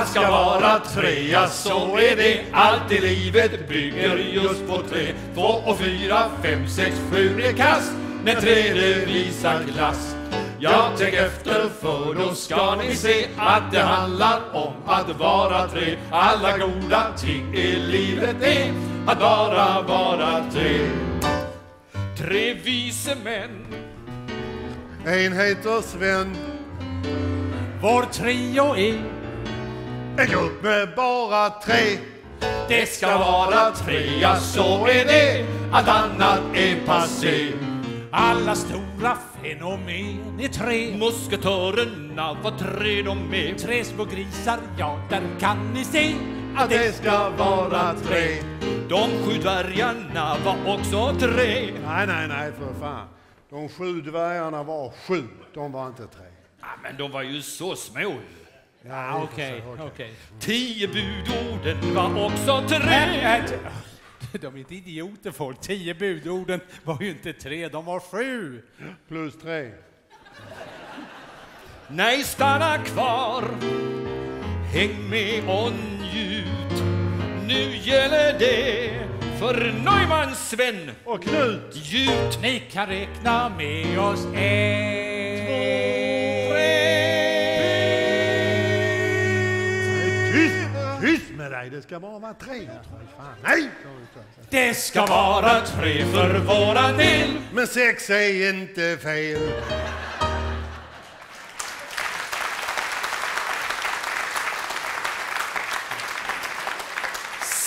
Man ska vara trea, så är det allt i livet bygger just på tre. Två och fyra, fem, sex, sju är kast när tre det visar klass. Ja, tänk efter för då ska ni se att det handlar om att vara tre. Alla goda ting i livet är att bara vara tre. Tre vise män En heter Sven, Vår trio är en grupp med bara tre. Det ska vara trea, så är det Allt annat är passé Alla stora fenomen är tre. Musketörerna var tre de med Tre små grisar, ja, där kan ni se Att det ska vara tre. De sju dvärgarna var också tre Nej, nej, nej för fan. De sju dvärgarna var sju, de var inte tre. ja, Men de var ju så små ju. Ja, okej, okej. Tio budorden var också tre De är inte idioter folk. Tio budorden var ju inte tre, de var sju. Plus tre. Nej, stanna kvar Häng med och njut Nu gäller det för Neumann Sven Och Knut! Gjut Ni kan räkna med oss Tyst! Med dig, det ska bara vara tre. Fan, nej! Det ska vara tre för våran del Men sex är inte fel.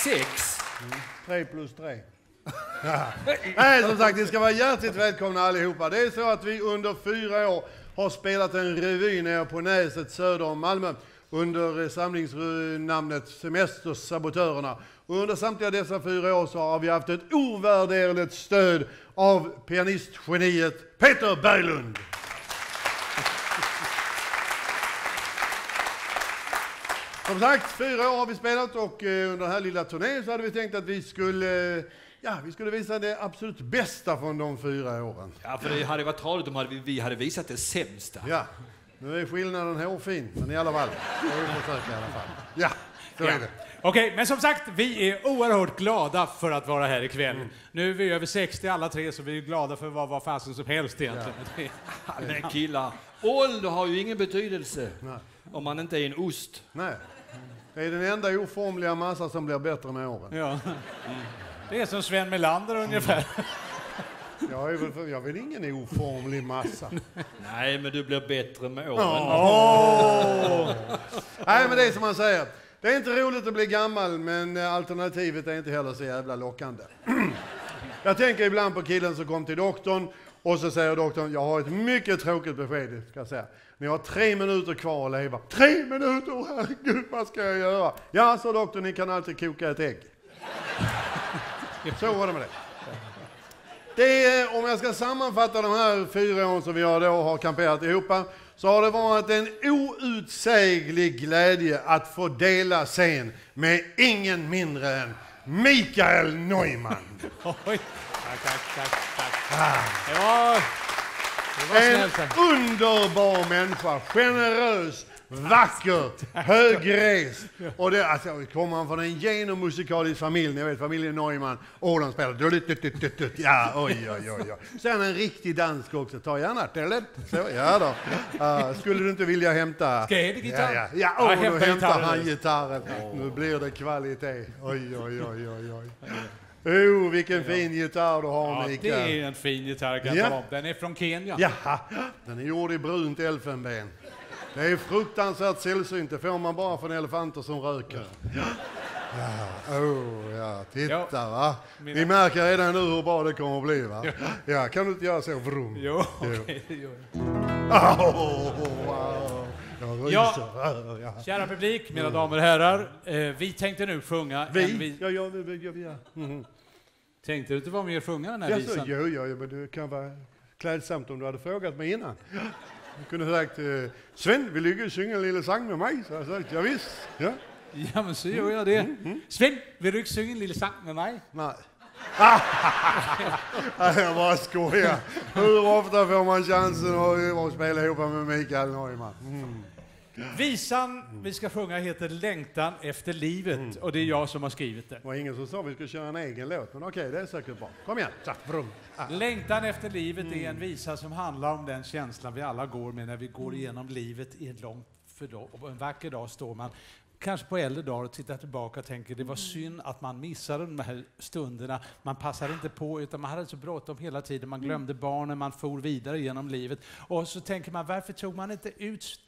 Sex Tre plus tre. Nej, som sagt, ni ska vara hjärtligt välkomna allihopa. Det är så att vi under fyra år har spelat en revy nere på Näset söder om Malmö under samlingsnamnet Semestersabotörerna. Och under samtliga dessa fyra år så har vi haft ett ovärderligt stöd av pianistgeniet Peter Berglund. Som sagt, fyra år har vi spelat och eh, under den här lilla turnén så hade vi tänkt att vi skulle, eh, ja, vi skulle visa det absolut bästa från de fyra åren. Ja, för det hade varit tradigt om vi hade visat det sämsta. Ja, nu är skillnaden hårfin, men i alla fall. Jag vill försöka i alla fall. Ja, så är det. Okej, men som sagt, vi är oerhört glada för att vara här ikväll. Mm. Nu är vi över 60 alla tre, så vi är glada för vad, vad fasen som helst egentligen. Det- Men killar, ålder har ju ingen betydelse Nej. om man inte är en ost. Nej. Det är den enda oformliga massa som blir bättre med åren. Ja. Det är som Sven Melander ungefär. Jag är väl, jag är väl ingen oformlig massa. Nej, men du blir bättre med åren. Nej, men det är som man säger. Det är inte roligt att bli gammal, men eh, alternativet är inte heller så jävla lockande. Jag tänker ibland på killen som kom till doktorn och så säger doktorn, jag har ett mycket tråkigt besked, ska jag säga. Ni har tre minuter kvar att leva. Tre minuter? Herregud, vad ska jag göra? Ja, sa doktorn, ni kan alltid koka ett ägg. Så var det med det. Det är, om jag ska sammanfatta de här fyra åren som vi har då har kamperat ihop, så har det varit en outsäglig glädje att få dela scen med ingen mindre än Mikael Neumann. Oj. Tack, tack, tack, tack. Det var, det var En underbar människa, generös, vacker, högrest. Och det, alltså, kommer han från en genomusikalisk familj, ni vet familjen Neumann, och de spelar dut, dut, dut, dut, dut. Ja, oj, oj, oj, han en riktig dansk också, ta gärna. Så, ja då. Uh, skulle du inte vilja hämta... Ska jag hämta gitarr? Ja, ja. ja hämta då hämtar gitarren han gitarren. Nu blir det kvalitet. Oj, oj, oj, oj, oj. Oh, vilken fin gitarr du har, Ja, det Mikael. är en fin gitarr kan Ja. Den är från Kenya. Jaha, den är gjord i brunt elfenben. Det är fruktansvärt sällsynt, det får man bara från elefanter som röker. Ja, oh, ja. titta Ja. va. Mina- Ni märker redan nu hur bra det kommer att bli va? Ja, kan du inte göra så? Vrum. Jo, okej. det gör jag. Oh, wow. Jag ryser. Ja. Ja. Kära publik, mina damer och herrar. Eh, vi tänkte nu sjunga Vi? vi Ja, ja, vi, ja, ja. Mhm. Tänkte du inte vara med och sjunga den här Ja, visan? jo, jo, jo, men det kan vara klädsamt om du hade frågat mig innan. Du kunde ha sagt, eh, Sven, vill du sjunga en liten sång med mig? Så jag sagt, ja, visst. Ja. Ja, men så gör jag det. Sven, vill du inte sjunga en liten sång med mig? Nej. Jag bara skojar. Hur ofta får man chansen att, spela ihop med Mikael Neumann? Mm. Visan vi ska sjunga heter Längtan efter livet och det är jag som har skrivit den. Det var ingen som sa vi skulle köra en egen låt, men okej, det är säkert bra. Kom igen! Längtan efter livet är en visa som handlar om den känslan vi alla går med när vi går igenom livet i en lång för dag. Och en vacker dag står man kanske på äldre dagar och tittar tillbaka och tänker det var synd att man missade de här stunderna. Man passade inte på utan man hade så bråttom hela tiden. Man glömde barnen, man for vidare genom livet. Och så tänker man varför tog man inte ut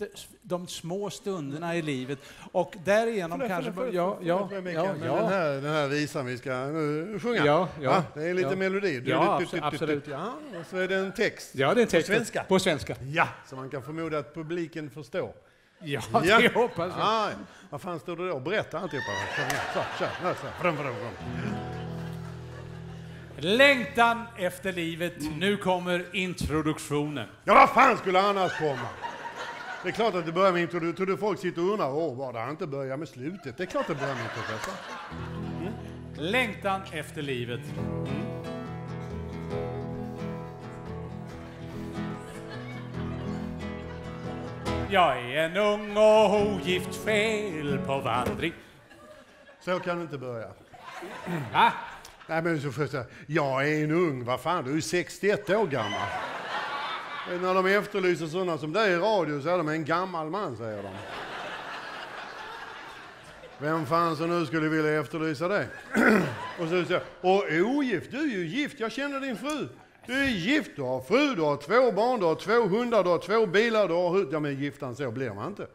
de små stunderna i livet? Och därigenom Förlåt, kanske... förlåt, ja, ja, ja, ja. Den, här, den här visan vi ska nu sjunga, Ja, ja, det är lite ja. melodi. Du- Ja, du- du- du- du- absolut. Ja, och så är det en text. Ja, det är en text. På svenska? På svenska. Ja, så man kan förmoda att publiken förstår. Ja, det hoppas jag. Ah, vad fan står det då? Berätta alltihopa. Så, kör. Så. Längtan efter livet. Nu kommer introduktionen. Ja, vad fan skulle annars komma? Det är klart att det börjar med introduktion. Trodde folk sitter och undrar, åh, var det inte börjar med slutet? Det är klart det börjar med introduktion. Längtan efter livet. Jag är en ung och ogift själ på vandring. Så kan det inte börja. Va? Nej, men så får jag är en ung, vad fan, du är 61 år gammal. När de efterlyser sådana som dig i radio så är de en gammal man, säger de. Vem fan som nu skulle vilja efterlysa dig? och så och ogift, du är ju gift, jag känner din fru. Du är gift, du har fru, du har två barn, du har två hundar, du har två bilar, du har hus. Ja men giftan så blir man inte.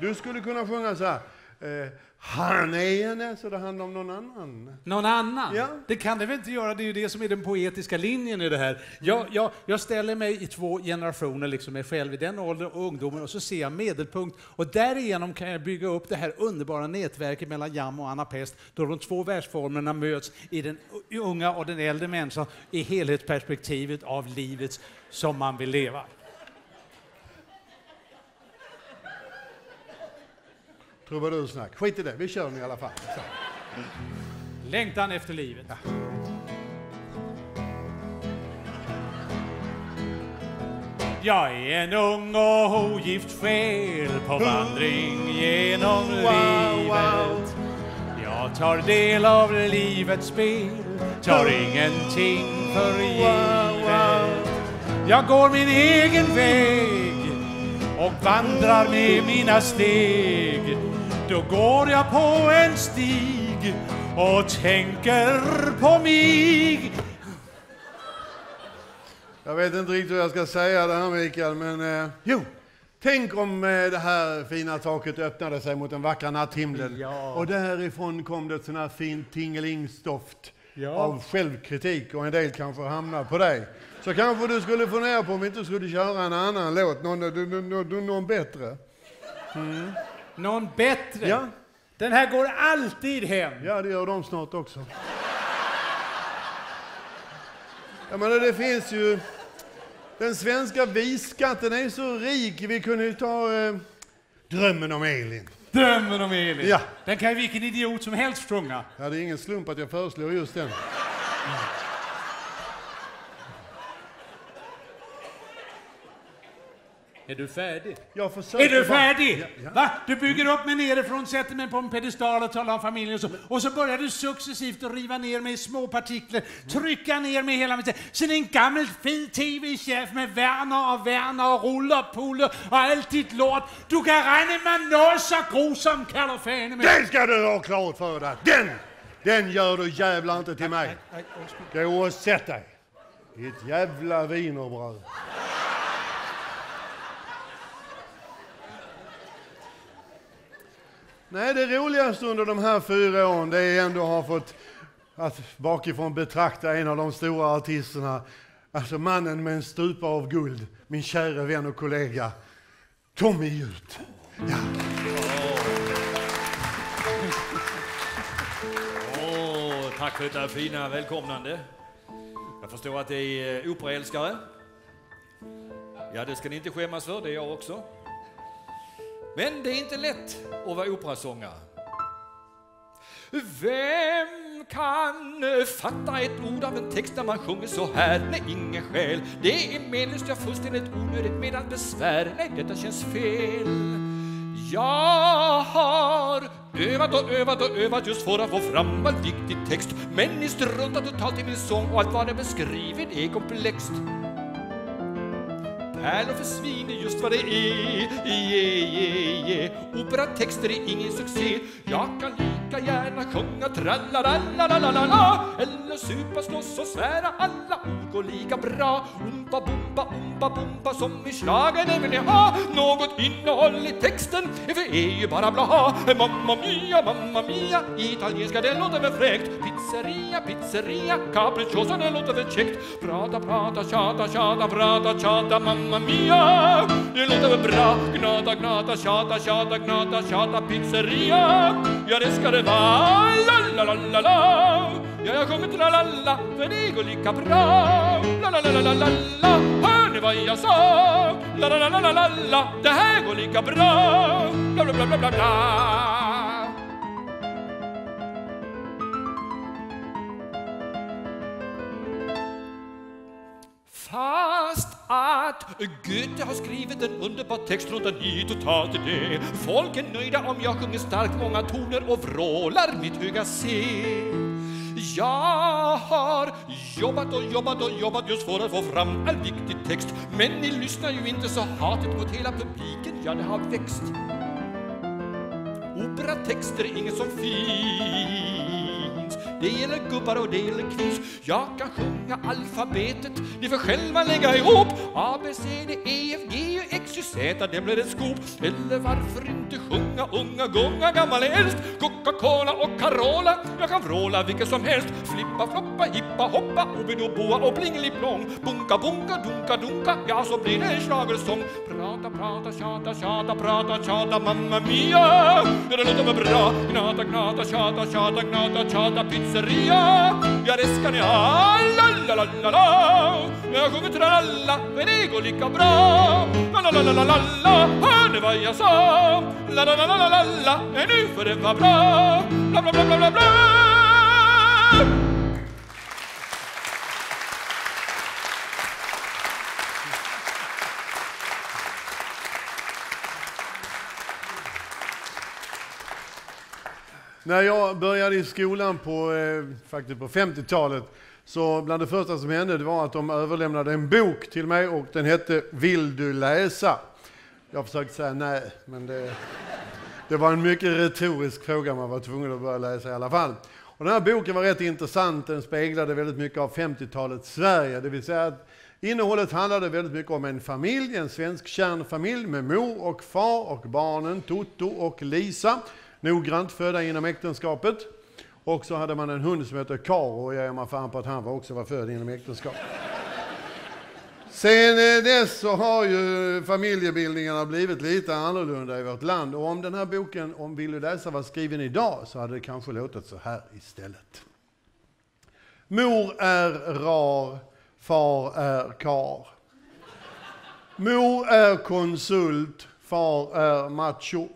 Du skulle kunna sjunga så här, eh, han är en, så det handlar om någon annan. Någon annan? Ja. Det kan det väl inte göra? Det är ju det som är den poetiska linjen i det här. Jag, jag, jag ställer mig i två generationer, liksom mig själv i den åldern och ungdomen, och så ser jag medelpunkt. Och därigenom kan jag bygga upp det här underbara nätverket mellan jam och anapest, då de två världsformerna möts i den unga och den äldre människan i helhetsperspektivet av livet som man vill leva. Trubadursnack. Skit i det, vi kör nu i alla fall. Så. Längtan efter livet. Jag är en ung och ogift själ på vandring genom livet. Jag tar del av livets spel, tar ingenting för givet. Jag går min egen väg och vandrar med mina steg. Då går jag på en stig och tänker på mig. Jag vet inte riktigt hur jag ska säga det här Mikael, men eh, jo. Tänk om eh, det här fina taket öppnade sig mot den vackra natthimlen Ja. och därifrån kom det ett sån här fint tingelingstoft Ja. av självkritik och en del kanske hamnar på dig. Så kanske du skulle fundera på om vi inte skulle köra en annan låt, någon, någon, någon, någon bättre. Någon bättre? Ja. Den här går alltid hem. Ja, det gör de snart också. Jag menar, det finns ju... Den svenska visskatten är så rik. Vi kunde ju ta eh, Drömmen om Elin. Drömmen om Elin. Ja. Den kan ju vilken idiot som helst sjunga. Ja, det är ingen slump att jag föreslår just den. Är du färdig? Jag försöker Är du färdig? Ja, ja. Va? Du bygger upp mig nerifrån, sätter mig på en pedestal och talar om familjen och så. Och så börjar du successivt att riva ner mig i små partiklar, trycka ner mig hela mitt... Sen en gammal fin tv-chef med Werner och Werner och ruller och puller och allt ditt lort. Du kan räkna med något så grusomt kallar fan mig. Den ska du ha klart för dig! Den! Den gör du jävlar inte till mig. Gå och sätt dig. Ditt jävla wienerbröd. Nej, det roligaste under de här fyra åren det är ändå att ha fått att bakifrån betrakta en av de stora artisterna, alltså mannen med en stupa av guld, min kära vän och kollega, Tommy Hjult. Ja. Åh, tack för detta fina välkomnande. Jag förstår att det är eh, operaälskare. Ja, det ska ni inte skämmas för, det är jag också. Men det är inte lätt att vara operasångare. Vem kan fatta ett ord av en text när man sjunger så här? Nej, ingen själ. Det är meningslöst, ja, fullständigt onödigt medan besvär. Nej, detta känns fel. Jag har övat och övat och övat just för att få fram en viktig text Men ni struntar totalt i min sång och allt vad den beskriver är komplext Pärlor svin just vad det är. Yeah, yeah, yeah. Operatexter är ingen succé. Jag kan lika gärna sjunga tralalalalala. Eller supa, slåss och svära alla ord går lika bra. Umpa bumpa, umpa bumpa som i schlagern vill ni ha. Något innehåll i texten, för e är ju bara blaha Mamma mia, mamma mia, italienska det låter väl fräckt. Pizzeria, pizzeria, capricciosa det låter väl käckt. Prata, prata, tjata, tjata, prata, tjata, mamma mia. Det låter väl bra, gnata, gnata, tjata, tjata, gnata, tjata, pizzeria. Ja det ska det vara, la la la la la. Ja jag sjunger tralala, för det går lika bra. La la la la la la. La Hör ni vad jag sa? La la la la la la la. Det här går lika bra. Bla bla bla bla bla bla. Fast att Goethe har skrivit en underbar text runt ni totalt till det. Folk är nöjda om jag sjunger starkt många toner och vrålar mitt höga C. Jag har jobbat och jobbat och jobbat just för att få fram en viktig text. Men ni lyssnar ju inte så hatet mot hela publiken, ja det har växt. Operatexter är inget som fint det gäller gubbar och det gäller kvinns Jag kan sjunga alfabetet, ni får själva lägga ihop. A, B, C, D, E, F, G, X, Y, Z, det blir ett skop Eller varför inte sjunga unga, gunga, gammal är äldst Coca-Cola och Carola, jag kan vråla vilket som helst. Flippa, floppa, hippa, hoppa, obidoboa och plingeliplong Bunka, bunka, dunka, dunka, ja så blir det en schlagersång Prata, prata, tjata, tjata, prata, tjata, mamma mia. Ja det låter väl bra, gnata, gnata, tjata, tjata, gnata, tjata, pizzeria. Ja det ska ni ha, la la la la la. Jag sjunger tralala, men det går lika bra. La la la la la la la, hör ni vad jag sa? La la la la la la. La, nu får det vara bra? Bla bla bla bla bla bla. När jag började i skolan på, eh, faktiskt på 50-talet så bland det första som hände det var att de överlämnade en bok till mig och den hette Vill du läsa? Jag försökte säga nej, men det, det var en mycket retorisk fråga, man var tvungen att börja läsa i alla fall. Och den här boken var rätt intressant, den speglade väldigt mycket av 50-talets Sverige, det vill säga att innehållet handlade väldigt mycket om en familj, en svensk kärnfamilj med mor och far och barnen Toto och Lisa, noggrant födda inom äktenskapet. Och så hade man en hund som hette Karo och jag ger mig fan på att han också var född inom äktenskap. Sen eh, dess så har ju familjebildningarna blivit lite annorlunda i vårt land och om den här boken, om Vill du läsa, var skriven idag så hade det kanske låtit så här istället. Mor är rar, far är kar. Mor är konsult, far är macho.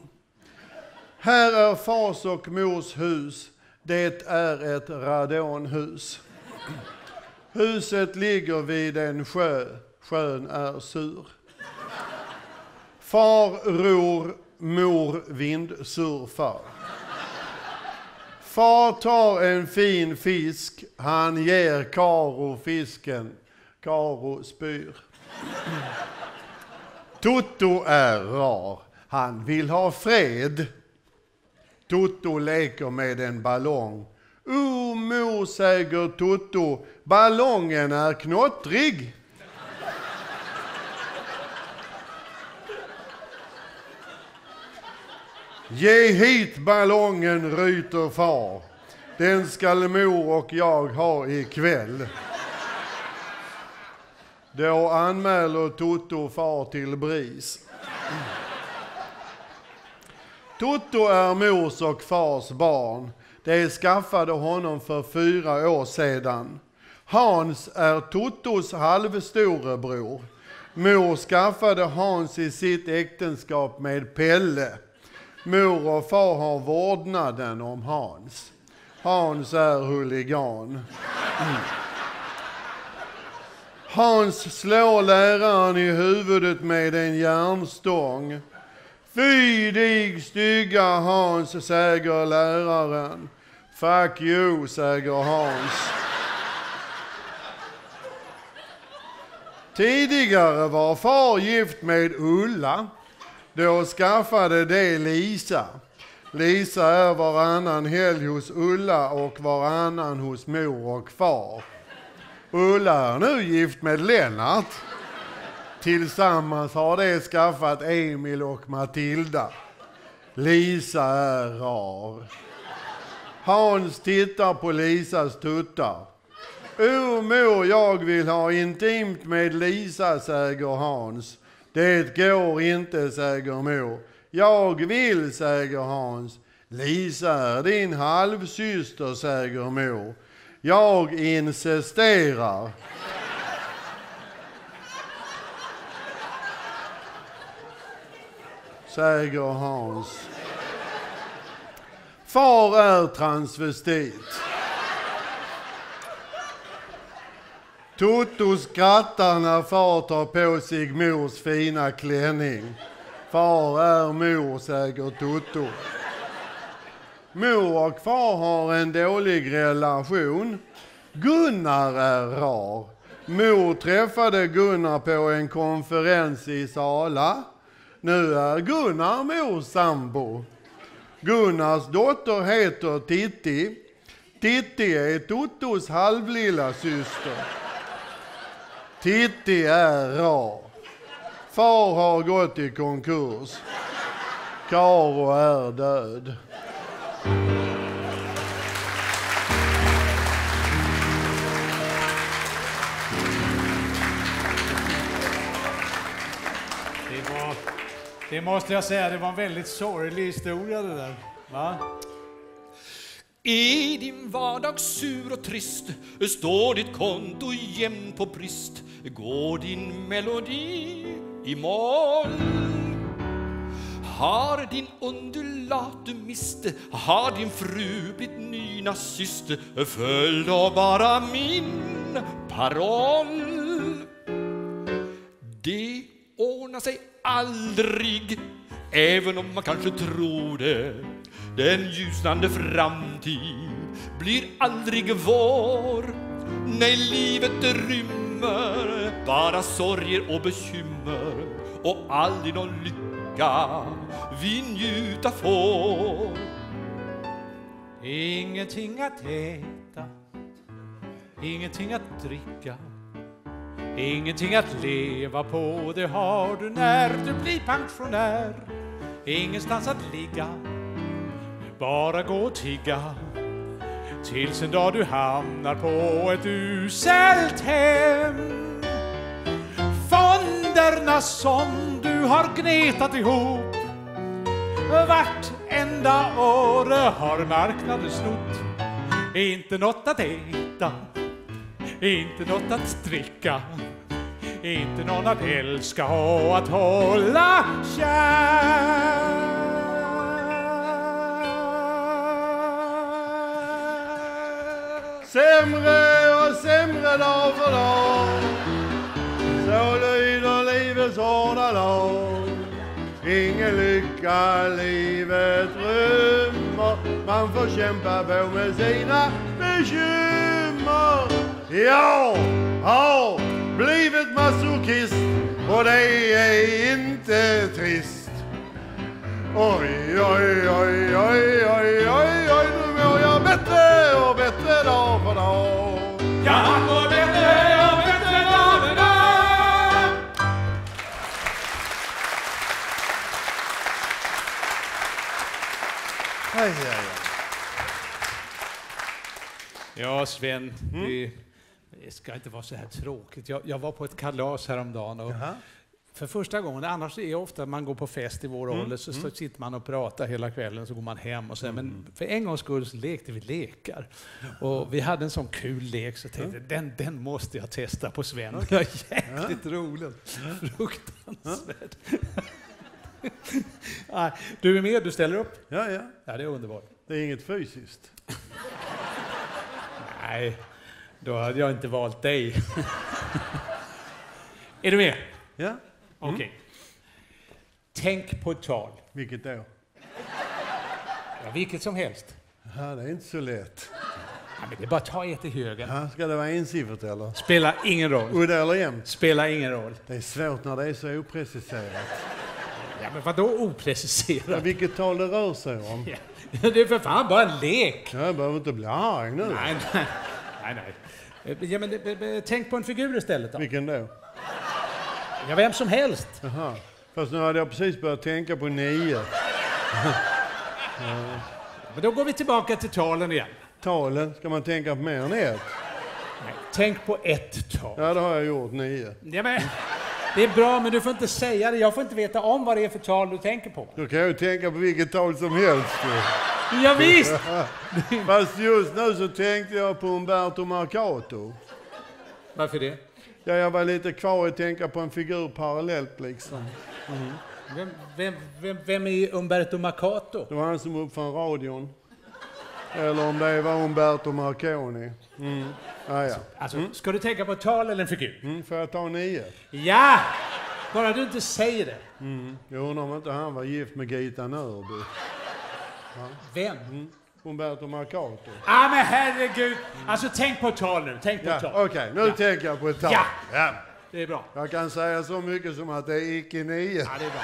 Här är fars och mors hus, det är ett radonhus. Huset ligger vid en sjö, sjön är sur. Far ror, mor vindsurfar. Far tar en fin fisk, han ger Karo fisken. Karo spyr. Toto är rar, han vill ha fred. Toto leker med en ballong. O mor, säger Toto, ballongen är knottrig. Ge hit ballongen, ryter far. Den skall mor och jag ha ikväll. Då anmäler Toto far till BRIS. Toto är mors och fars barn. De skaffade honom för fyra år sedan. Hans är Totos halvstorebror. Mor skaffade Hans i sitt äktenskap med Pelle. Mor och far har vårdnaden om Hans. Hans är huligan. Hans slår läraren i huvudet med en järnstång. Fy dig stygga Hans, säger läraren. Fuck you, säger Hans. Tidigare var far gift med Ulla. Då skaffade de Lisa. Lisa är varannan helg hos Ulla och varannan hos mor och far. Ulla är nu gift med Lennart. Tillsammans har de skaffat Emil och Matilda. Lisa är rar. Hans tittar på Lisas tuttar. O mor, jag vill ha intimt med Lisa, säger Hans. Det går inte, säger mor. Jag vill, säger Hans. Lisa är din halvsyster, säger mor. Jag insisterar. Säger Hans. Far är transvestit. Toto skrattar när far tar på sig mors fina klänning. Far är mor, säger Toto. Mor och far har en dålig relation. Gunnar är rar. Mor träffade Gunnar på en konferens i Sala. Nu är Gunnar mors sambo. Gunnars dotter heter Titti. Titti är Tottos halvlilla syster. Titti är rar. Far har gått i konkurs. Karo är död. Det måste jag säga, det var en väldigt sorglig historia det där. Va? I din vardag sur och trist står ditt konto jämnt på brist går din melodi i moll Har din undulat du miste har din fru blivit ny nazist Följ då bara min paroll Det ordnar sig aldrig Även om man kanske tror det Den ljusnande framtid blir aldrig vår. Nej, livet rymmer bara sorger och bekymmer och aldrig någon lycka vi njuta får. Ingenting att äta, ingenting att dricka. Ingenting att leva på, det har du när du blir pensionär. Ingenstans att ligga, bara gå och tigga. Tills en dag du hamnar på ett uselt hem. Fonderna som du har gnetat ihop. Vartenda år har marknaden snott. Inte något att äta, inte något att dricka. Inte någon att älska och att hålla kär. Sämre och sämre dag för dag. Så lyder livets hårda lag. Ingen lycka livet rymmer. Man får kämpa på med sina bekymmer. Jag har blivit masochist och det är inte trist Oj, oj, oj, oj, oj, oj, oj, nu mår jag bättre och bättre dag för dag. Jag mår bättre och bättre dag för dag Aj, aj, aj. Ja, Sven, det, det ska inte vara så här tråkigt. Jag, jag var på ett kalas häromdagen och för första gången, annars är det ofta man går på fest i vår ålder så, så sitter man och pratar hela kvällen så går man hem och så, men för en gångs skull så lekte vi lekar. Och vi hade en sån kul lek så jag tänkte den, den måste jag testa på Sven. Det var jäkligt roligt. Fruktansvärt. Nej, du är med, du ställer upp? Ja, ja. Ja, det är underbart. Det är inget fysiskt. Nej, då hade jag inte valt dig. är du med? Ja. Okej. Tänk på ett tal. Vilket då? Ja, vilket som helst. Ja, det är inte så lätt. Ja, men det är bara att ta ett i högen. Ja, ska det vara ensiffrigt eller? Spelar ingen roll. Udda eller jämnt? Spelar ingen roll. Det är svårt när det är så opreciserat. Ja, men vadå Ja, opreciserat? vilket tal det rör sig om? Ja, det är för fan bara en lek. Jag behöver inte bli arg nu. Nej, nej. nej, nej. Ja, men, det- det- tänk på en figur istället då. Vilken då? Ja, vem som helst. Jaha. Fast nu hade jag precis börjat tänka på nio. Men då går vi tillbaka till talen igen. Talen, ska man tänka på mer än ett? Nej, tänk på ett tal. Ja, det har jag gjort, nio. Ja, men, det är bra, men du får inte säga det. Jag får inte veta om vad det är för tal du tänker på. Då kan jag ju tänka på vilket tal som helst. Ja, visst! Fast just nu så tänkte jag på Umberto Marcato. Varför det? Ja, jag var lite kvar att tänka på en figur parallellt liksom. Vem, vem, vem, vem är Umberto Marcato? Det var han som uppfann radion. Eller om det var Umberto Marconi. Mm. Ah, ja. Alltså, ska du tänka på ett tal eller en figur? Mm, får jag ta nio? Ja! Bara du inte säger det. Jag undrar om inte han var gift med Gita Nörby. Vem? Umberto Marcato. Ah, men herregud! Alltså, tänk på ett tal nu. Tänk på ett okej, tal. nu Ja. tänker jag på ett tal. Ja. Det är bra. Jag kan säga så mycket som att det är icke nio. Ja, det är bra.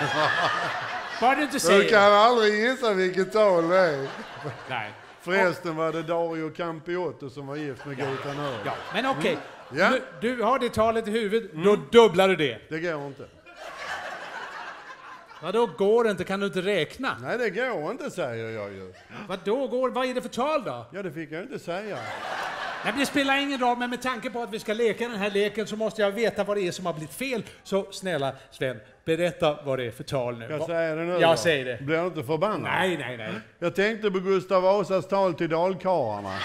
Bara du inte Du säger kan aldrig gissa vilket tal det är. Nej. Förresten var det Dario Campiotto som var gift med Gita Nörby. Ja, men okej. Ja. Du, du har det talet i huvudet, då dubblar du det. Det går inte. Vadå går det inte? Kan du inte räkna? Nej, det går inte säger jag ju. Vadå går Vad är det för tal då? Ja, det fick jag inte säga. Nej, men det spelar ingen roll, men med tanke på att vi ska leka den här leken så måste jag veta vad det är som har blivit fel. Så snälla Sven, berätta vad det är för tal nu. Jag säger det nu Jag då. säger det. Blir du inte förbannad? Nej, nej, nej. Jag tänkte på Gustav Vasas tal till dalkarlarna.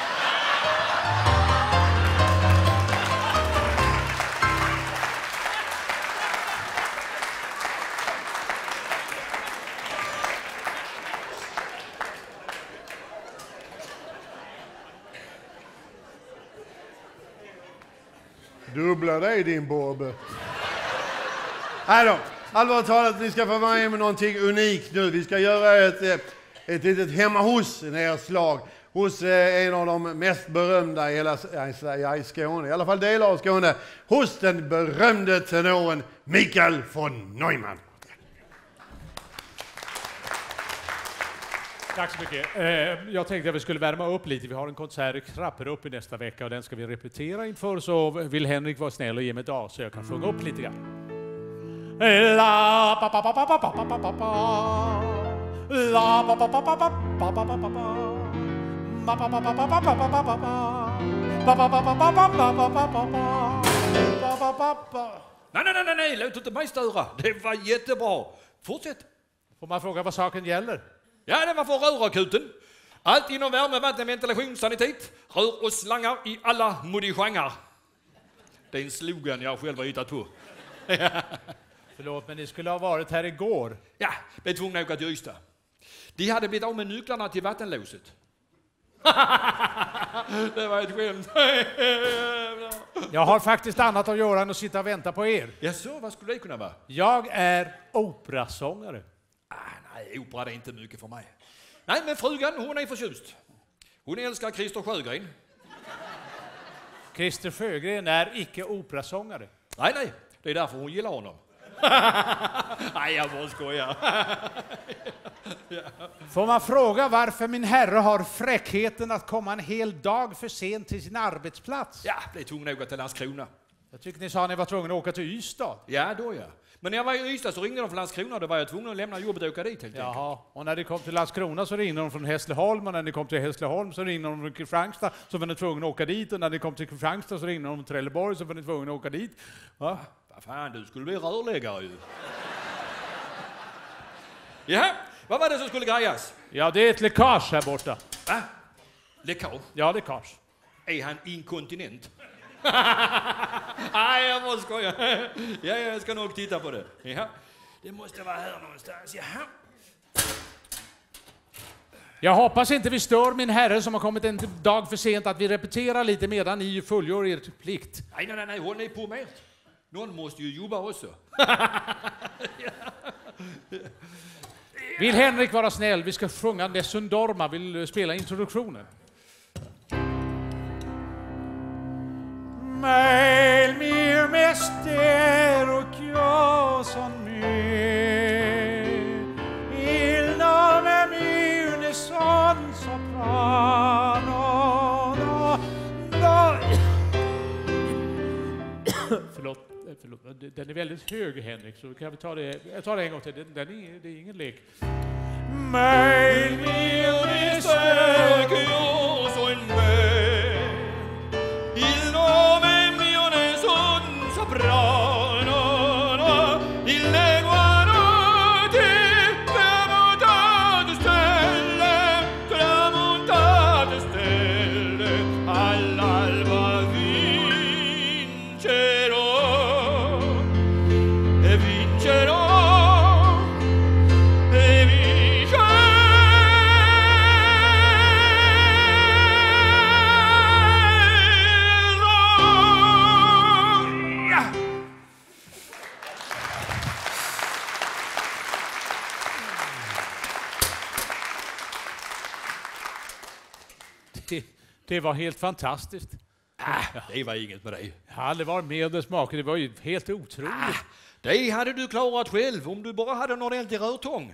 Dubbla dig din Bobbe. Nej då, allvarligt talat, ni ska få vara med med någonting unikt nu. Vi ska göra ett, eh, ett litet hemma hos-nedslag hos eh, en av de mest berömda i hela ja, i Skåne, i alla fall delar av Skåne, hos den berömde tenoren Mikael von Neumann. Tack så mycket. Eh, jag tänkte att vi skulle värma upp lite. Vi har en konsert i Krapperup i nästa vecka och den ska vi repetera inför. Så vill Henrik vara snäll och ge mig ett A så jag kan sjunga upp lite grann. La pa pa pa pa pa pa pa pa pa. La pa pa pa pa pa pa pa pa pa pa. Ma pa pa pa pa pa pa pa pa pa pa. Pa pa pa pa pa pa pa pa pa pa pa. Pa pa nej, nej, nej, nej, låt inte mig störa. Det var jättebra. Fortsätt. Får man fråga vad saken gäller? Ja, det var för rörakuten. Allt inom värme, vatten, ventilation, sanitet. Rör och slangar i alla modigenrer. Det är en slogan jag själv har hittat på. Förlåt, men ni skulle ha varit här igår. Ja, blev tvungna att åka till Ystad. De hade blivit av med nycklarna till vattenlåset. det var ett skämt. Jag har faktiskt annat att göra än att sitta och vänta på er. Jaså, vad skulle det kunna vara? Jag är operasångare. Nej, opera det är inte mycket för mig. Nej, men frugan hon är förtjust. Hon älskar Christer Sjögren. Christer Sjögren är icke operasångare. Nej, nej, det är därför hon gillar honom. nej, jag bara skojar. Får man fråga varför min herre har fräckheten att komma en hel dag för sent till sin arbetsplats? Ja, blev tvungen att åka till Landskrona. Jag tyckte ni sa att ni var tvungna att åka till Ystad. Ja, då ja. Men när jag var i Ystad så ringde de från Landskrona och då var jag tvungen att lämna jobbet och åka dit helt enkelt. Jaha, och när ni kom till Landskrona så ringde de från Hässleholm och när ni kom till Hässleholm så ringde de från Kristianstad så var ni tvungna att åka dit och när ni kom till Kristianstad så ringde de från Trelleborg så var ni tvungna att åka dit. Va? Vad fan, du skulle bli rörläggare ju. Jaha, vad var det som skulle grejas? Ja, det är ett läckage här borta. Va? Läckage? Ja, läckage. Är han inkontinent? Nej, jag bara skojar. Ja, jag ska nog titta på det. Jaha. Det måste vara här någonstans. Jaha. Jag hoppas inte vi stör min herre som har kommit en dag för sent att vi repeterar lite medan ni fullgör er plikt. Nej, nej, nej, håll ni på med ert. Någon måste ju jobba också. ja. Vill Henrik vara snäll? Vi ska sjunga Nessun Dorma. Vill spela introduktionen? Meil mir mester och jag som me Il nome mio ne son soprano no, no. Förlåt, eh, förlåt, den är väldigt hög Henrik, så kan vi ta det, jag tar det en gång till. Den, den är, det är ingen lek. Meil mio mester che io sono son Det, var helt fantastiskt. Det var inget med dig. Jag har aldrig varit med om det smaken. Det var ju helt otroligt. Det hade du klarat själv om du bara hade en ordentlig rörtång.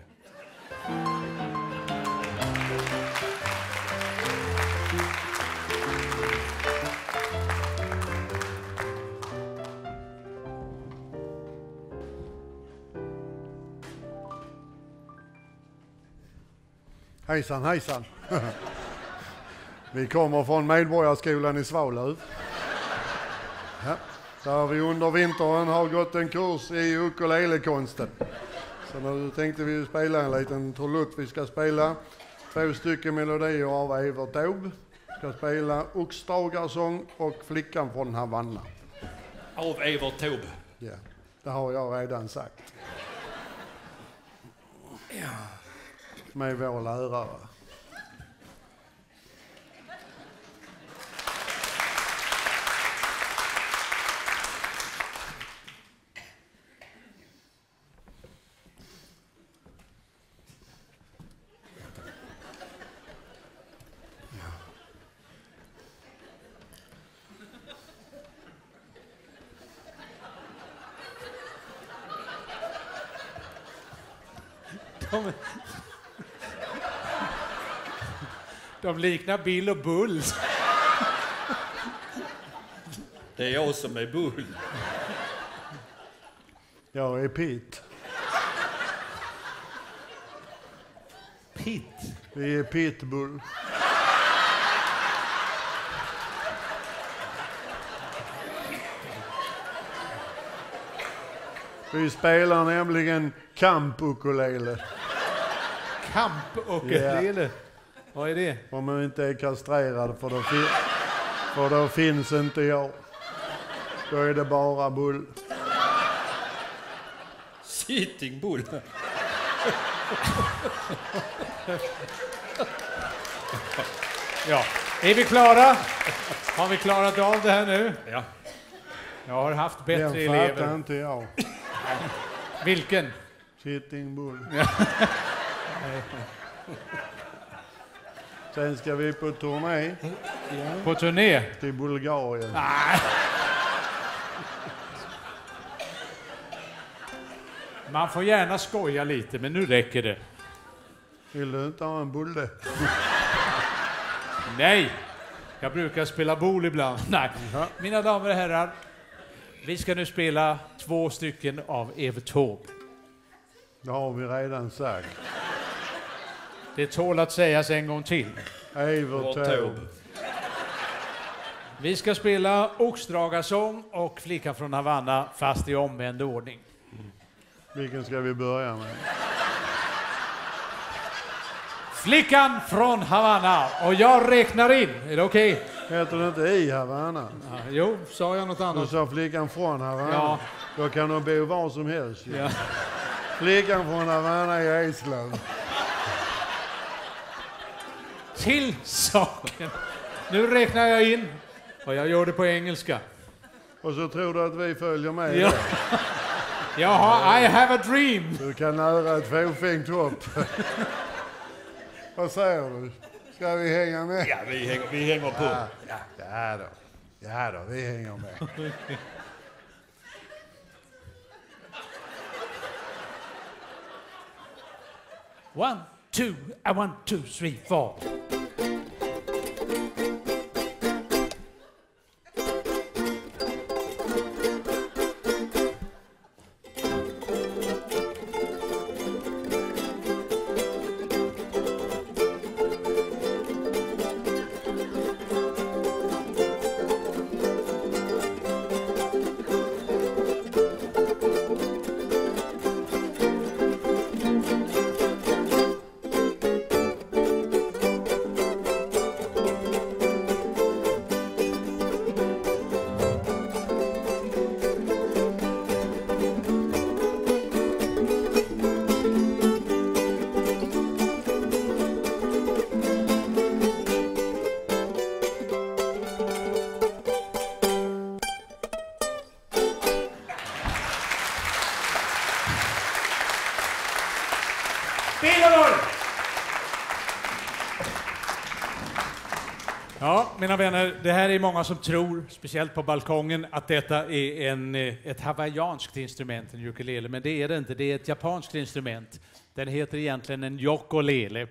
Hejsan, hejsan. Vi kommer från Medborgarskolan i Svalöv. Ja, där vi under vintern har gått en kurs i ukulelekonsten. Så nu tänkte vi spela en liten trudelutt. Vi ska spela två stycken melodier av Evert Taube. Vi ska spela Oxdragarsång och Flickan från Havanna. Av Evert Taube. Ja, det har jag redan sagt. Med vår lärare. De liknar Bill och Bull. Det är jag som är Bull. Jag är Pete. Pitt. Vi är Pitbull. Vi spelar nämligen kampukulele. Kamp-ukulele. Vad är det? Om man inte är kastrerad för då, fi- för då finns inte jag. Då är det bara bull. Sitting Bull. Ja. Är vi klara? Har vi klarat av det här nu? Ja. Jag har haft bättre Den fattar elever. inte jag. Vilken? Sitting bull. Sen ska vi på turné På turné? till Bulgarien. Man får gärna skoja lite, men nu räcker det. Vill du inte ha en bulle? Nej! Jag brukar spela bol ibland. Nej. Mina damer och herrar, vi ska nu spela två stycken av Evert Taube. Det har vi redan sagt. Det tål att sägas en gång till. Evert Taube. Vi ska spela Oxdragarsång och Flickan från Havanna, fast i omvänd ordning. Vilken ska vi börja med? Flickan från Havanna, och jag räknar in. Är det okej? Heter det inte i Havanna? Ja, jo, sa jag något Du annat? sa flickan från Havanna. Ja. Då kan de bo var som helst. Ja. Flickan från Havanna i Eslöv. Till saken. Nu räknar jag in, och jag gör det på engelska. Och så tror du att vi följer med? Ja. Jaha, I have a dream. Du kan nära ett fåfängt hopp. Vad säger du? Ska vi hänga med? Ja, vi hänger, vi hänger på. Ja, ja då. Ja då, vi hänger med. One, two, a one, two, three, four. Mina vänner, det här är många som tror, speciellt på balkongen, att detta är en, eh, ett hawaiianskt instrument, en ukulele, men det är det inte. Det är ett japanskt instrument. Den heter egentligen en yokolele.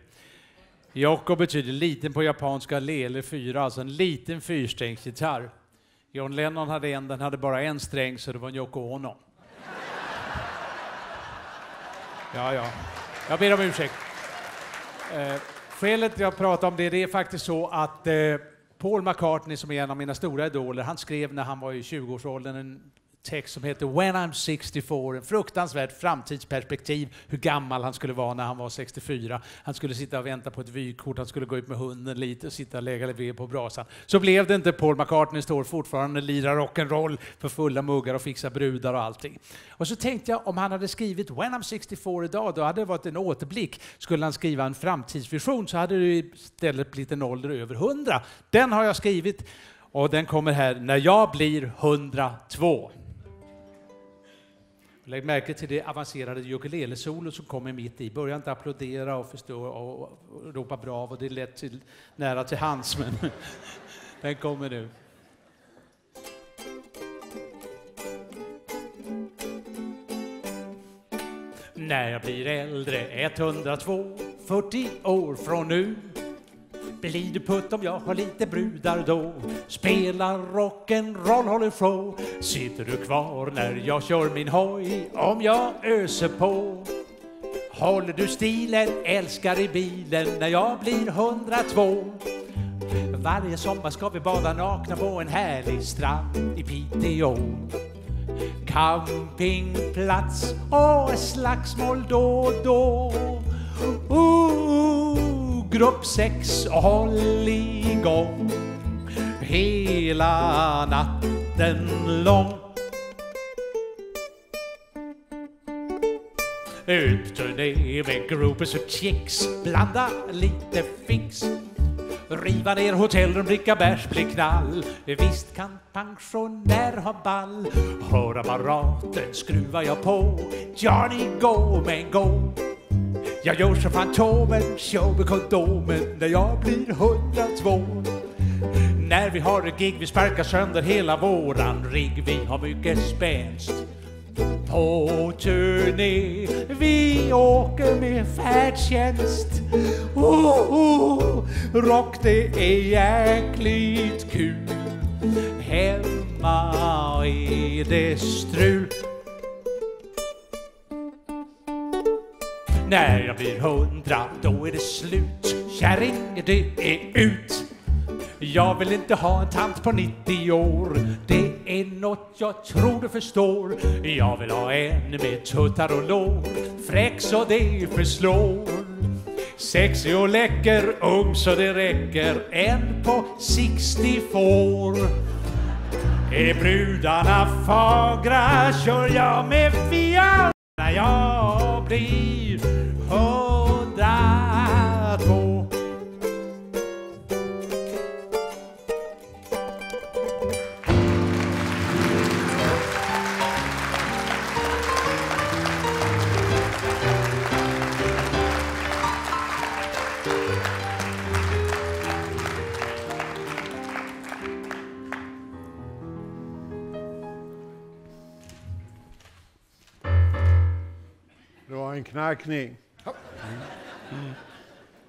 Yoko betyder liten på japanska, lele fyra, alltså en liten fyrsträngsgitarr. John Lennon hade en, den hade bara en sträng, så det var en Yoko Ono. Ja, ja. Jag ber om ursäkt. Eh, skälet jag pratar om det, det är faktiskt så att eh, Paul McCartney, som är en av mina stora idoler, han skrev när han var i 20-årsåldern en text som heter When I'm 64, en fruktansvärt framtidsperspektiv, hur gammal han skulle vara när han var 64. Han skulle sitta och vänta på ett vykort, han skulle gå ut med hunden lite och sitta och lägga ved på brasan. Så blev det inte. Paul McCartney står fortfarande och lirar rock'n'roll för fulla muggar och fixar brudar och allting. Och så tänkte jag om han hade skrivit When I'm 64 idag, då hade det varit en återblick. Skulle han skriva en framtidsvision så hade det istället blivit en ålder över 100. Den har jag skrivit och den kommer här när jag blir 102. Lägg märke till det avancerade ukulelesolo som kommer mitt i. Börja inte applådera och förstå och ropa bravo, det är lätt till, nära till hands, men den kommer nu. När jag blir äldre, 102, 40 år från nu blir du putt om jag har lite brudar då. Spelar rock'n'roll, håller show Sitter du kvar när jag kör min hoj? Om jag öser på. Håller du stilen, älskar i bilen när jag blir 102 Varje sommar ska vi bada nakna på en härlig strand i Piteå. Campingplats och slagsmål då och då. Ooh. Grupp sex och håll igång. Hela natten lång. Utturné med groupies och chicks Blanda lite fix. Riva ner hotellrum, dricka bärs, bli knall. Visst kan pensionär ha ball. Hör apparaten skruvar jag på. Johnny go men go jag gör som Fantomen, kör med kondomen När jag blir 102 När vi har ett gig, vi sparkar sönder hela våran rigg. Vi har mycket spänst på turné. Vi åker med färdtjänst. Oh, oh, Rock det är jäkligt kul. Hemma är det strul. När jag blir hundra, då är det slut. Kärring, det är ut. Jag vill inte ha en tant på 90 år. Det är något jag tror du förstår. Jag vill ha en med tuttar och lår. Fräck så det förslår. Sexig och läcker, ung så det räcker. En på 60 får. Är brudarna fagra kör jag med Fiat När jag blir knackning.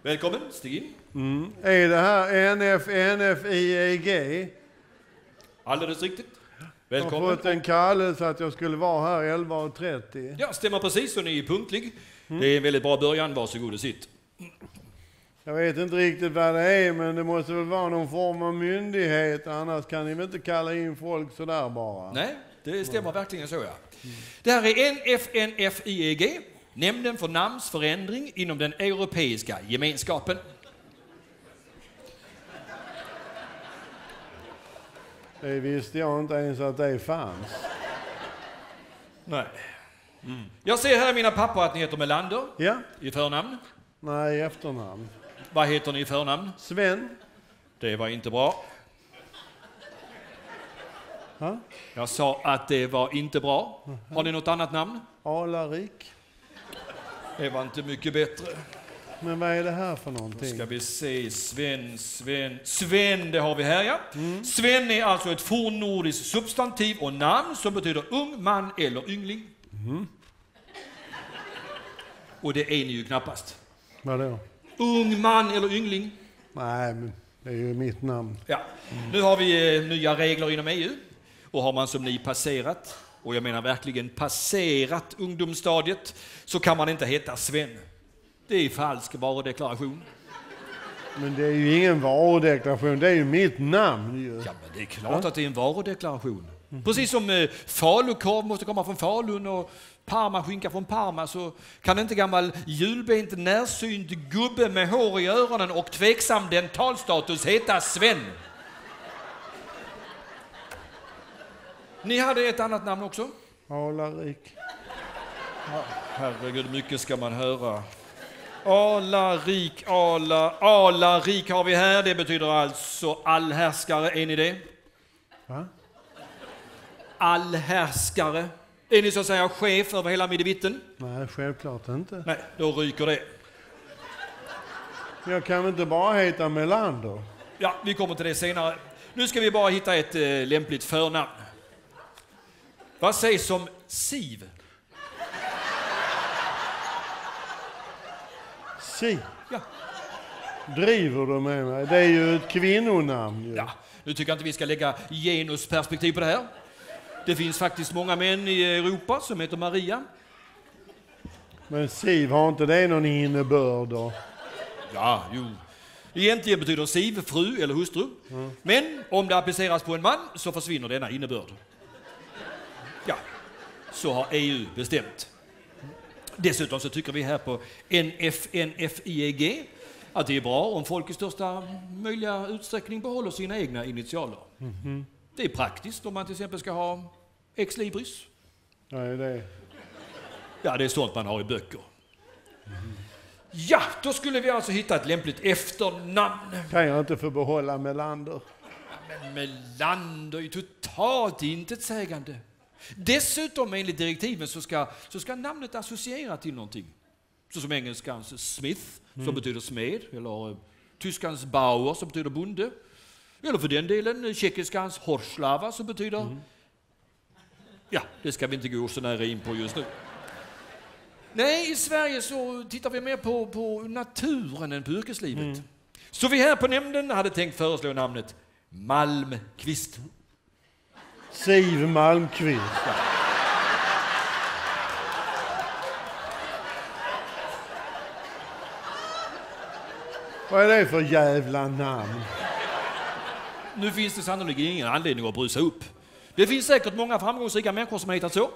Välkommen, stig in. Mm. Är det här NF, NF, IEG? Alldeles riktigt. Jag har Välkommen. fått en kallelse att jag skulle vara här 11.30. Ja, stämmer precis och ni är punktlig. Det är en väldigt bra början, varsågod och sitt. Jag vet inte riktigt vad det är, men det måste väl vara någon form av myndighet, annars kan ni väl inte kalla in folk sådär bara? Nej, det stämmer verkligen så ja. Det här är NFNFIEG, Nämnden för namnsförändring inom den Europeiska gemenskapen. Det visste jag inte ens att det fanns. Nej. Jag ser här i mina papper att ni heter Melander Ja? i förnamn. Nej, efternamn. Vad heter ni i förnamn? Sven? Det var inte bra. Ha? Jag sa att det var inte bra. Har ni något annat namn? Alarik? Det var inte mycket bättre. Men vad är det här för Ska någonting? vi se, Sven, Sven. Sven, det har vi här ja. Sven är alltså ett fornnordiskt substantiv och namn som betyder ung man eller yngling. Och det är ni ju knappast. Vadå? Ung man eller yngling. Nej, men det är ju mitt namn. Ja. Nu har vi eh, nya regler inom EU. Och har man som ni passerat, och jag menar verkligen passerat ungdomsstadiet, så kan man inte heta Sven. Det är falsk varudeklaration. Men det är ju ingen varudeklaration, det är ju mitt namn ju. Ja, men det är klart att det är en varudeklaration. Precis som eh, falukorv måste komma från Falun och parmaskinka från Parma så kan inte gammal julbent närsynt gubbe med hår i öronen och tveksam dentalstatus heta Sven. Ni hade ett annat namn också? Alarik. Herregud, mycket ska man höra. Alarik, ala, alarik har vi här. Det betyder alltså allhärskare. Är ni det? Va? allhärskare. Är ni så att säga chef över hela middevitten? Nej, självklart inte. Nej, då ryker det. Jag kan väl inte bara heta Melander? Ja, vi kommer till det senare. Nu ska vi bara hitta ett eh, lämpligt förnamn. Vad sägs om Siv? Si. Ja. Driver du med mig? Det är ju ett kvinnonamn ju. Ja, nu tycker jag inte vi ska lägga genusperspektiv på det här. Det finns faktiskt många män i Europa som heter Maria. Men Siv, har inte det någon innebörd då? Ja, jo. Egentligen betyder Siv fru eller hustru. Men om det appliceras på en man så försvinner denna innebörd. Ja, så har EU bestämt. Dessutom så tycker vi här på NFNFIEG att det är bra om folk i största möjliga utsträckning behåller sina egna initialer. Det är praktiskt om man till exempel ska ha ex libris. Nej, det... Ja, det är sånt man har i böcker. Ja, då skulle vi alltså hitta ett lämpligt efternamn. Kan jag inte få behålla Melander? Men Melander är ju totalt intetsägande. Dessutom enligt direktiven så ska, så ska namnet associera till någonting. Så som engelskans Smith, som betyder smed, eller eh, tyskans Bauer, som betyder bonde. Eller för den delen eh, tjeckiskans Horslava, som betyder... Ja, det ska vi inte gå så nära in på just nu. Nej, i Sverige så tittar vi mer på, på naturen än på yrkeslivet. Så vi här på nämnden hade tänkt föreslå namnet Malmqvist. Siv Malmqvist. Vad är det för jävla namn? Nu finns det sannolikt ingen anledning att brusa upp. Det finns säkert många framgångsrika människor som har hittat så.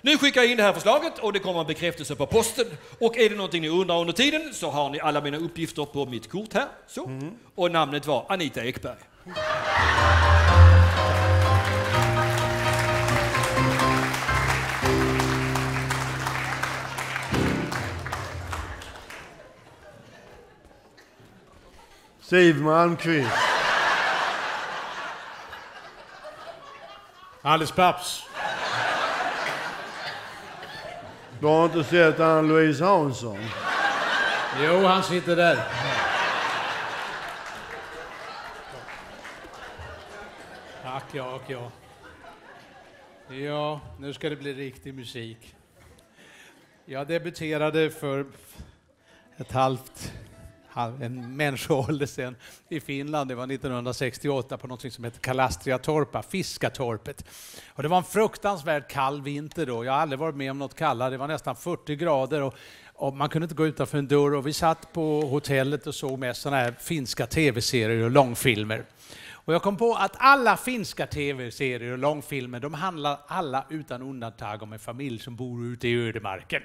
Nu skickar jag in det här förslaget och det kommer en bekräftelse på posten. Och är det någonting ni undrar under tiden så har ni alla mina uppgifter på mitt kort här. Så. Och namnet var Anita Ekberg. Siv Malmqvist. Alice Paps. Du har inte sett Ann-Louise Hansson? Jo, han sitter där. Ack ja, ack ja. Ja, nu ska det bli riktig musik. Jag debuterade för ett halvt, en människoålder sedan i Finland. Det var 1968 på något som heter Kalastriatorpa, Fiskatorpet. Och det var en fruktansvärt kall vinter då. Jag har aldrig varit med om något kallare. Det var nästan 40 grader och, och man kunde inte gå utanför en dörr. Och vi satt på hotellet och såg mest sådana här finska tv-serier och långfilmer. Och jag kom på att alla finska tv-serier och långfilmer, de handlar alla utan undantag om en familj som bor ute i ödemarken.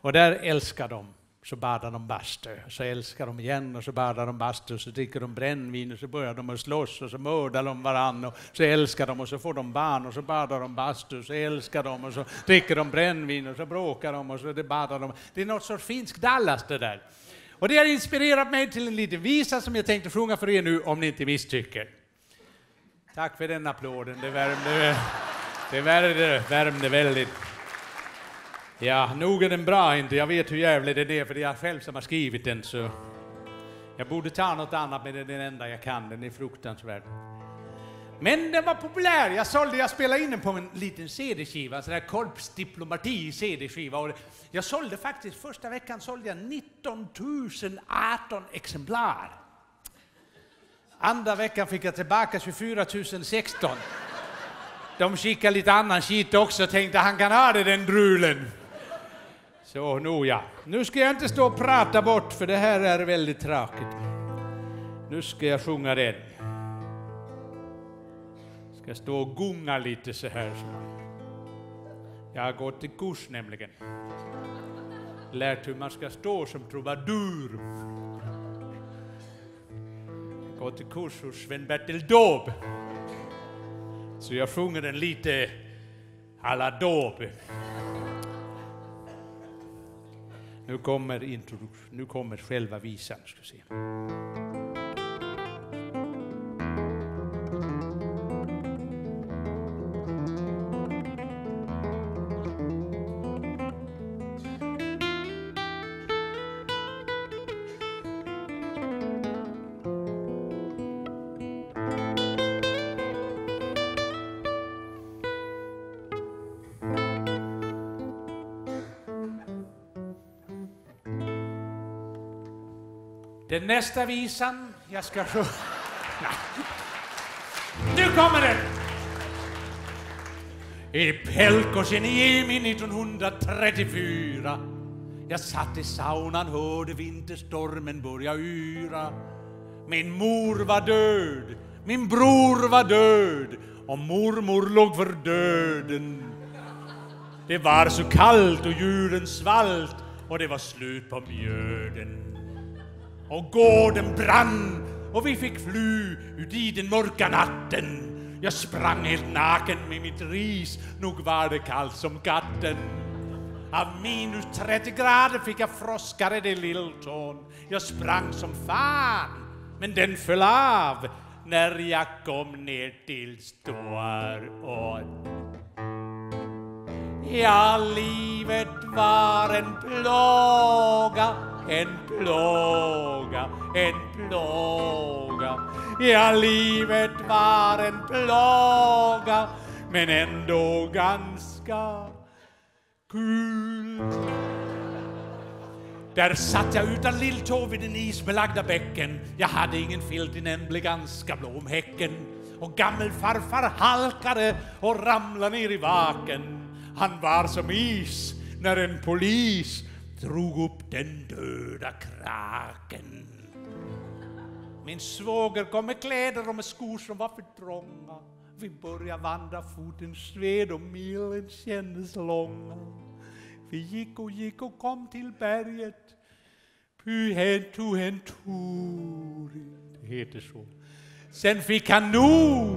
Och där älskar de, så badar de bastu, så älskar de igen och så badar de bastu, så dricker de brännvin och så börjar de att slåss och så mördar de varandra. och så älskar de och så får de barn och så badar de bastu och så älskar de och så dricker de brännvin och så bråkar de och så det badar de. Det är något sorts finsk Dallas det där. Och det har inspirerat mig till en liten visa som jag tänkte sjunga för er nu om ni inte misstycker. Tack för den applåden, det värmde, det värmde, värmde väldigt. Ja, nog är den bra inte. Jag vet hur jävlig den är för det är jag själv som har skrivit den så jag borde ta något annat men det är den enda jag kan. Den är fruktansvärd. Men den var populär. Jag sålde, jag spelade in den på en liten CD-skiva, en sån där korpsdiplomati CD-skiva. Jag sålde faktiskt, första veckan sålde jag 19 018 exemplar. Andra veckan fick jag tillbaka 24 016. De skickade lite annan skit också och tänkte han kan ha det den drulen. Så nu ja. Nu ska jag inte stå och prata bort för det här är väldigt tråkigt. Nu ska jag sjunga den. Ska stå och gunga lite så här. Jag har gått i kurs nämligen. Lärt hur man ska stå som trubadur. Gått i kurs hos Sven-Bertil Daube. Så jag sjunger den lite alla Daube. Nu kommer, introduktion, nu kommer själva visan. Ska se. Nästa visan. Jag ska sjunga... Nu kommer den! I Pelkosenniemi 1934 Jag satt i saunan, hörde vinterstormen börja yra. Min mor var död, min bror var död och mormor låg för döden. Det var så kallt och djuren svalt och det var slut på mjöden och gården brann och vi fick fly ut i den mörka natten. Jag sprang helt naken med mitt ris, nog var det kallt som katten. Av minus 30 grader fick jag froskare i lilltån. Jag sprang som fan, men den föll av när jag kom ner till Storån. Ja, livet var en plåga en plåga, en plåga. Ja, livet var en plåga, men ändå ganska kul. Där satt jag utan lilltå vid den isbelagda bäcken. Jag hade ingen filt, den blev ganska blå om häcken. Och gammelfarfar halkade och ramlade ner i vaken. Han var som is när en polis drog upp den döda kraken. Min svåger kom med kläder och med skor som var för trånga. Vi började vandra, foten sved och milen kändes långa. Vi gick och gick och kom till berget. Pyhentuhenturi, det heter så. Sen fick han nog,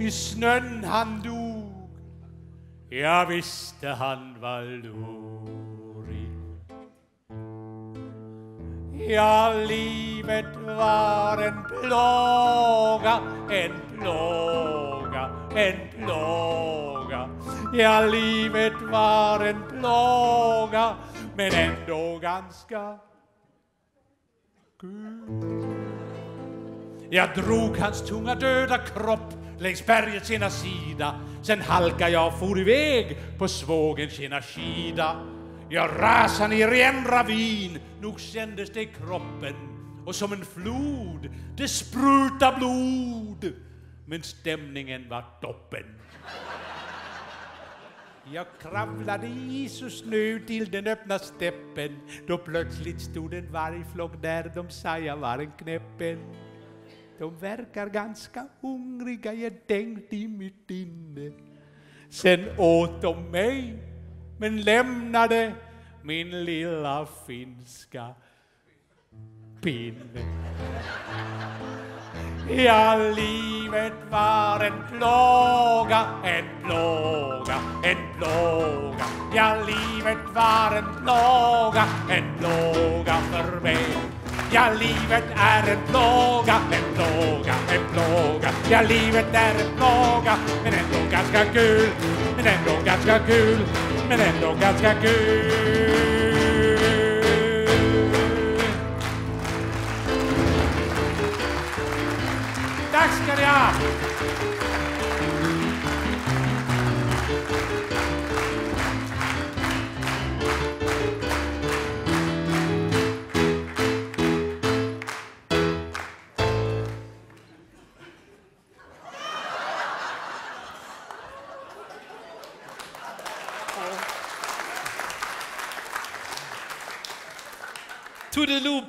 i snön han dog. Jag visste han var låg. Ja, livet var en plåga, en plåga, en plåga. Ja, livet var en plåga, men ändå ganska kul. Jag drog hans tunga döda kropp längs bergets ena sida. Sen halkade jag och for iväg på svågens ena skida. Jag rasade ner i en ravin, nog kändes det i kroppen och som en flod, det spruta blod. Men stämningen var toppen. Jag kravlade i is och snö till den öppna steppen då plötsligt stod en vargflock där, de sa jag var en knäppen. De verkar ganska hungriga, jag tänkte i mitt inne. Sen åt de mig, men lämnade min lilla finska pinne. Ja, livet var en plåga, en plåga, en plåga. Ja, livet var en plåga, en plåga för mig. Ja, livet är en plåga, en plåga, en plåga. Ja, livet är en plåga, men ändå ganska kul. Men ändå ganska kul, men ändå ganska kul.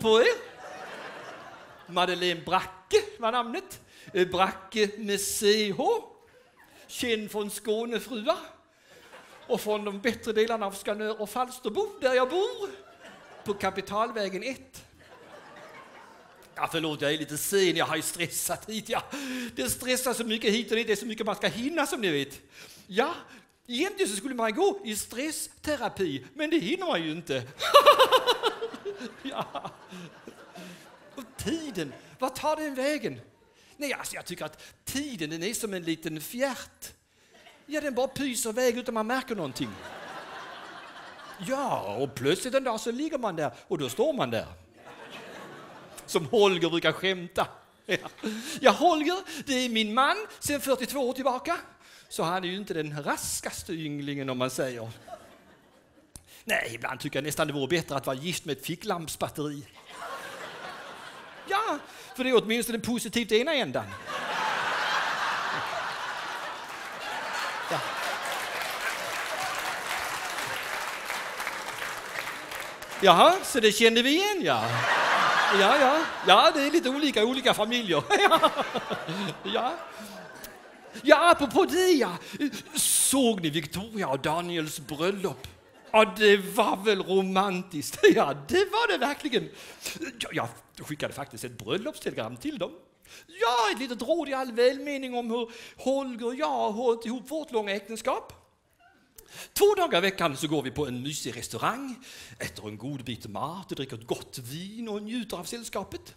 På er! Madeleine Bracke var namnet. Eh, Bracke med CH. Känd från Skånefruar. Och från de bättre delarna av Skanör och Falsterbo, där jag bor. På Kapitalvägen 1. Ja, förlåt, jag är lite sen. Jag har ju stressat hit. Ja. Det stressar så mycket hit och dit. Det är så mycket man ska hinna som ni vet. Ja, egentligen så skulle man gå i stressterapi, men det hinner man ju inte. ja. Och tiden, vad tar den vägen? Nej, alltså jag tycker att tiden den är som en liten fjärt. Ja, den bara pyser iväg utan man märker någonting. Ja, och plötsligt en dag så ligger man där och då står man där. Som Holger brukar skämta. Ja, ja Holger, det är min man sedan 42 år tillbaka. Så han är ju inte den raskaste ynglingen om man säger. Nej, ibland tycker jag nästan det vore bättre att vara gift med ett ficklampsbatteri. Ja, för det är åtminstone positivt i ena ändan. Ja. Jaha, så det kände vi igen ja. Ja, ja, ja, det är lite olika i olika familjer. Ja. Ja, apropå det ja. Såg ni Victoria och Daniels bröllop? Ja, det var väl romantiskt. Ja, det var det verkligen. Jag skickade faktiskt ett bröllopstelegram till dem. Ja, ett litet råd i all välmening om hur Holger och jag har hållit ihop vårt långa äktenskap. Två dagar i veckan så går vi på en mysig restaurang, äter en god bit mat, dricker ett gott vin och njuter av sällskapet.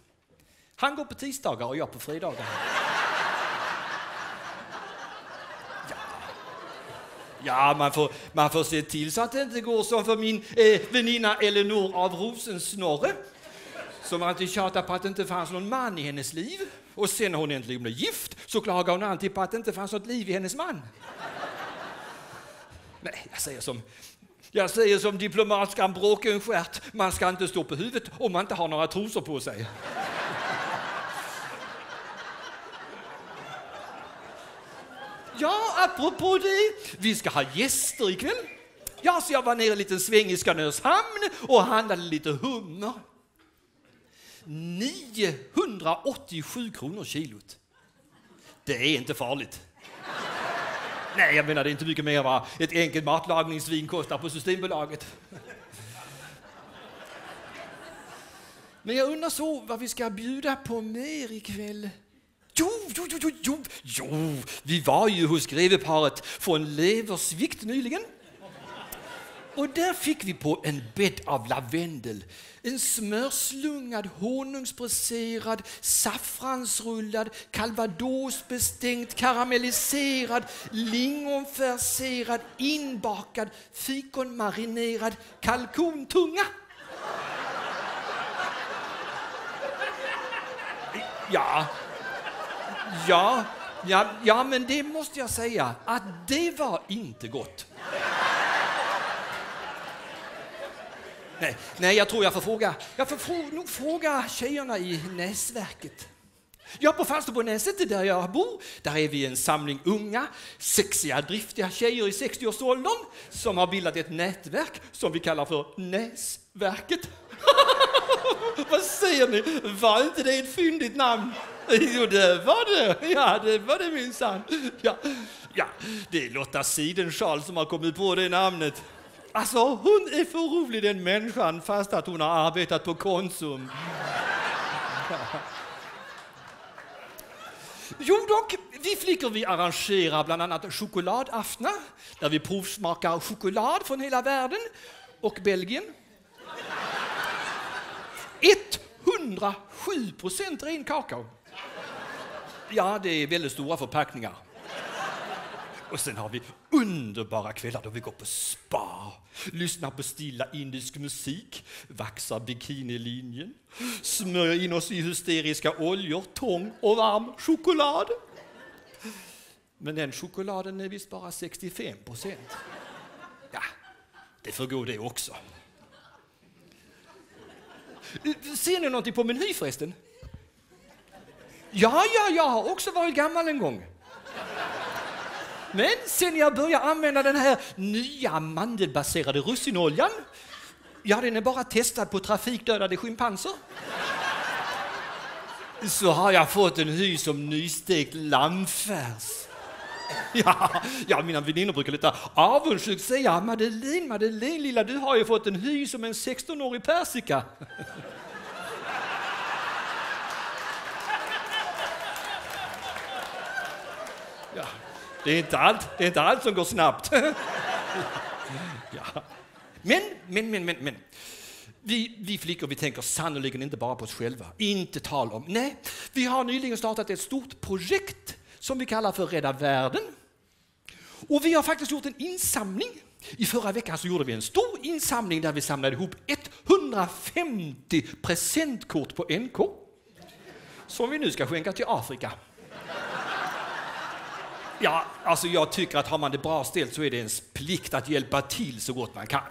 Han går på tisdagar och jag på fredagar. Ja, man får, man får se till så att det inte går som för min eh, väninna Elinor av Rosensnorre. Som alltid tjatar på att det inte fanns någon man i hennes liv. Och sen när hon äntligen blev gift så klagar hon alltid på att det inte fanns något liv i hennes man. Nej, jag säger som, jag säger som diplomat Skam Bråkenstjärt, man ska inte stå på huvudet om man inte har några trosor på sig. Ja, apropå det, vi ska ha gäster ikväll. Ja, så jag var nere en liten sväng i Skanöshamn och handlade lite hummer. 987 kronor kilot. Det är inte farligt. Nej, jag menar det är inte mycket mer än vad ett enkelt matlagningsvin kostar på Systembolaget. Men jag undrar så vad vi ska bjuda på mer ikväll. Jo, jo, jo, jo, jo, jo, vi var ju hos greveparet från Leversvikt nyligen. Och där fick vi på en bädd av lavendel en smörslungad, honungsbräserad, saffransrullad, calvadosbestänkt, karamelliserad, lingonfärserad, inbakad, fikonmarinerad kalkontunga. Ja, Ja, ja, ja, men det måste jag säga att det var inte gott. Nej, nej, jag tror jag får fråga. Jag får frå- nog fråga tjejerna i näsverket. Ja, på Falsterbonäset där jag bor, där är vi en samling unga, sexiga, driftiga tjejer i 60-årsåldern som har bildat ett nätverk som vi kallar för Näsverket. Vad säger ni? Var inte det ett fyndigt namn? Jo, det var det. Ja, det var det minsann. Ja, ja, det är Lotta Sidenschal som har kommit på det namnet. Alltså, hon är för rolig den människan fast att hon har arbetat på Konsum. Jo dock, vi flickor vi arrangerar bland annat chokladaftnar där vi provsmakar choklad från hela världen och Belgien. 107 procent ren kakao. Ja, det är väldigt stora förpackningar. Och sen har vi underbara kvällar då vi går på spa, lyssnar på stilla indisk musik, vaxar bikinilinjen, smörjer in oss i hysteriska oljor, tång och varm choklad. Men den chokladen är visst bara 65 procent. Ja, det får gå det också. Ser ni någonting på menyn förresten? Ja, ja, jag har också varit gammal en gång. Men sen jag började använda den här nya mandelbaserade russinoljan, ja den är bara testad på trafikdödade schimpanser, så har jag fått en hy som nystekt lammfärs. Ja, ja, mina väninnor brukar lite avundsjukt säga Madeleine, Madeleine lilla du har ju fått en hy som en 16-årig persika. Ja, det är inte allt, det är inte allt som går snabbt. Ja. Men, men, men, men, men. Vi, vi flickor vi tänker sannoliken inte bara på oss själva. Inte tal om. Nej, vi har nyligen startat ett stort projekt som vi kallar för Rädda världen. Och vi har faktiskt gjort en insamling. I förra veckan så gjorde vi en stor insamling där vi samlade ihop 150 presentkort på NK. Som vi nu ska skänka till Afrika. Ja, alltså jag tycker att har man det bra ställt så är det ens plikt att hjälpa till så gott man kan.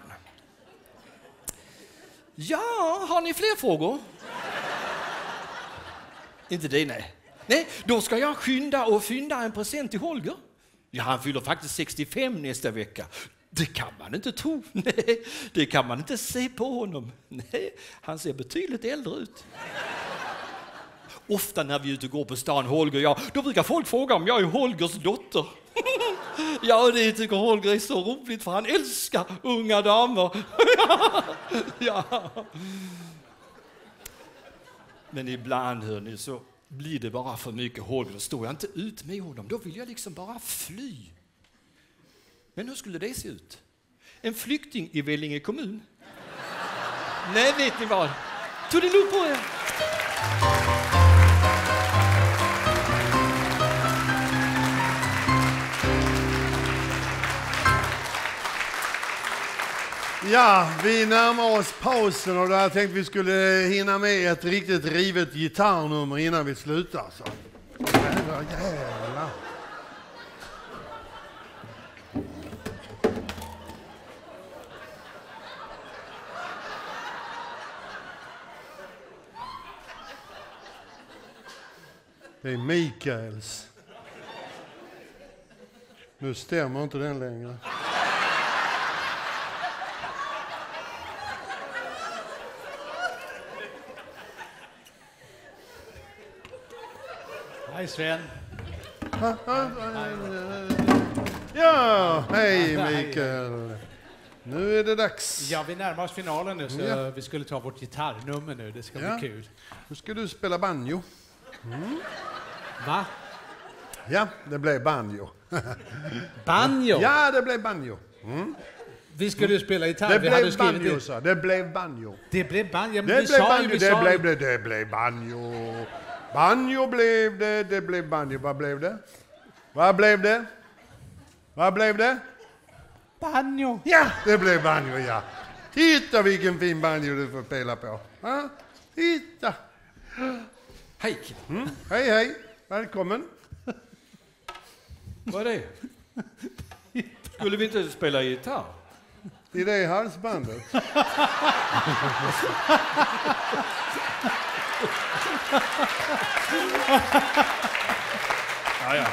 Ja, har ni fler frågor? Inte det, nej. Nej, då ska jag skynda och fynda en present till Holger. Ja, han fyller faktiskt 65 nästa vecka. Det kan man inte tro. Nej, det kan man inte se på honom. Nej, han ser betydligt äldre ut. Ofta när vi är ute och går på stan, Holger ja, då brukar folk fråga om jag är Holgers dotter. ja, det tycker Holger är så roligt för han älskar unga damer. ja. Men ibland, hörni, så blir det bara för mycket Holger. Då står jag inte ut med honom. Då vill jag liksom bara fly. Men hur skulle det se ut? En flykting i Vellinge kommun? Nej, vet ni vad? Tog det nog på er. Ja, vi närmar oss pausen och jag tänkte vi skulle hinna med ett riktigt rivet gitarrnummer innan vi slutar. Så. Jävlar, jävlar. Det är Mikaels. Nu stämmer inte den längre. Hej Sven. Ja, hej Mikael. Nu är det dags. Ja, vi närmar oss finalen nu så Ja. vi skulle ta vårt gitarrnummer nu. Det ska Ja. bli kul. Nu ska du spela banjo. Va? Ja, det blev banjo. Banjo? Ja, det blev banjo. Vi skulle ju spela gitarr. Det vi hade blev skrivit banjo, det. så. Det blev banjo. Det blev banjo. Ja, men Det vi blev sa ju, banjo, vi det sa blev ju. det, det blev banjo. Banjo blev det, det blev banjo. Vad blev det? Vad blev det? Vad blev det? Banjo. Ja, det blev banjo, ja. Titta vilken fin banjo du får spela på. Ja, titta. Hej! Hej, hej. Välkommen. Vad är det? Skulle vi inte spela gitarr? i det halsbandet. Ja, ja.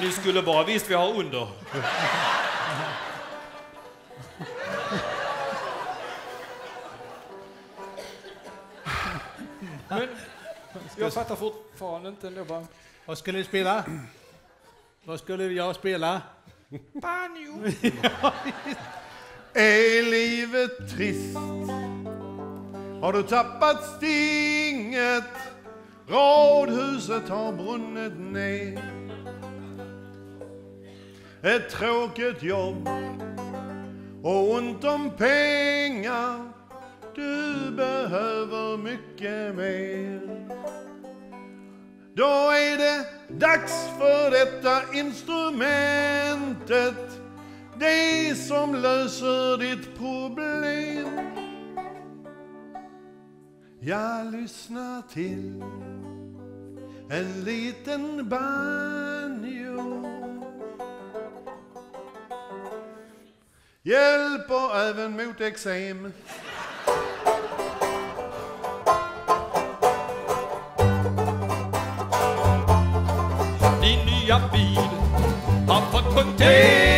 Ni skulle bara visst vi har under. Men jag fattar fortfarande inte ändå bara. Vad skulle du spela? Vad skulle jag spela? Banjo! Är livet trist? Har du tappat stinget? Radhuset har brunnit ner. Ett tråkigt jobb och ont om pengar. Du behöver mycket mer. Då är det dags för detta instrumentet. Det som löser ditt problem. Jag lyssnar till en liten banjo. Hjälper även mot eksem. Din nya bil har fått punktering.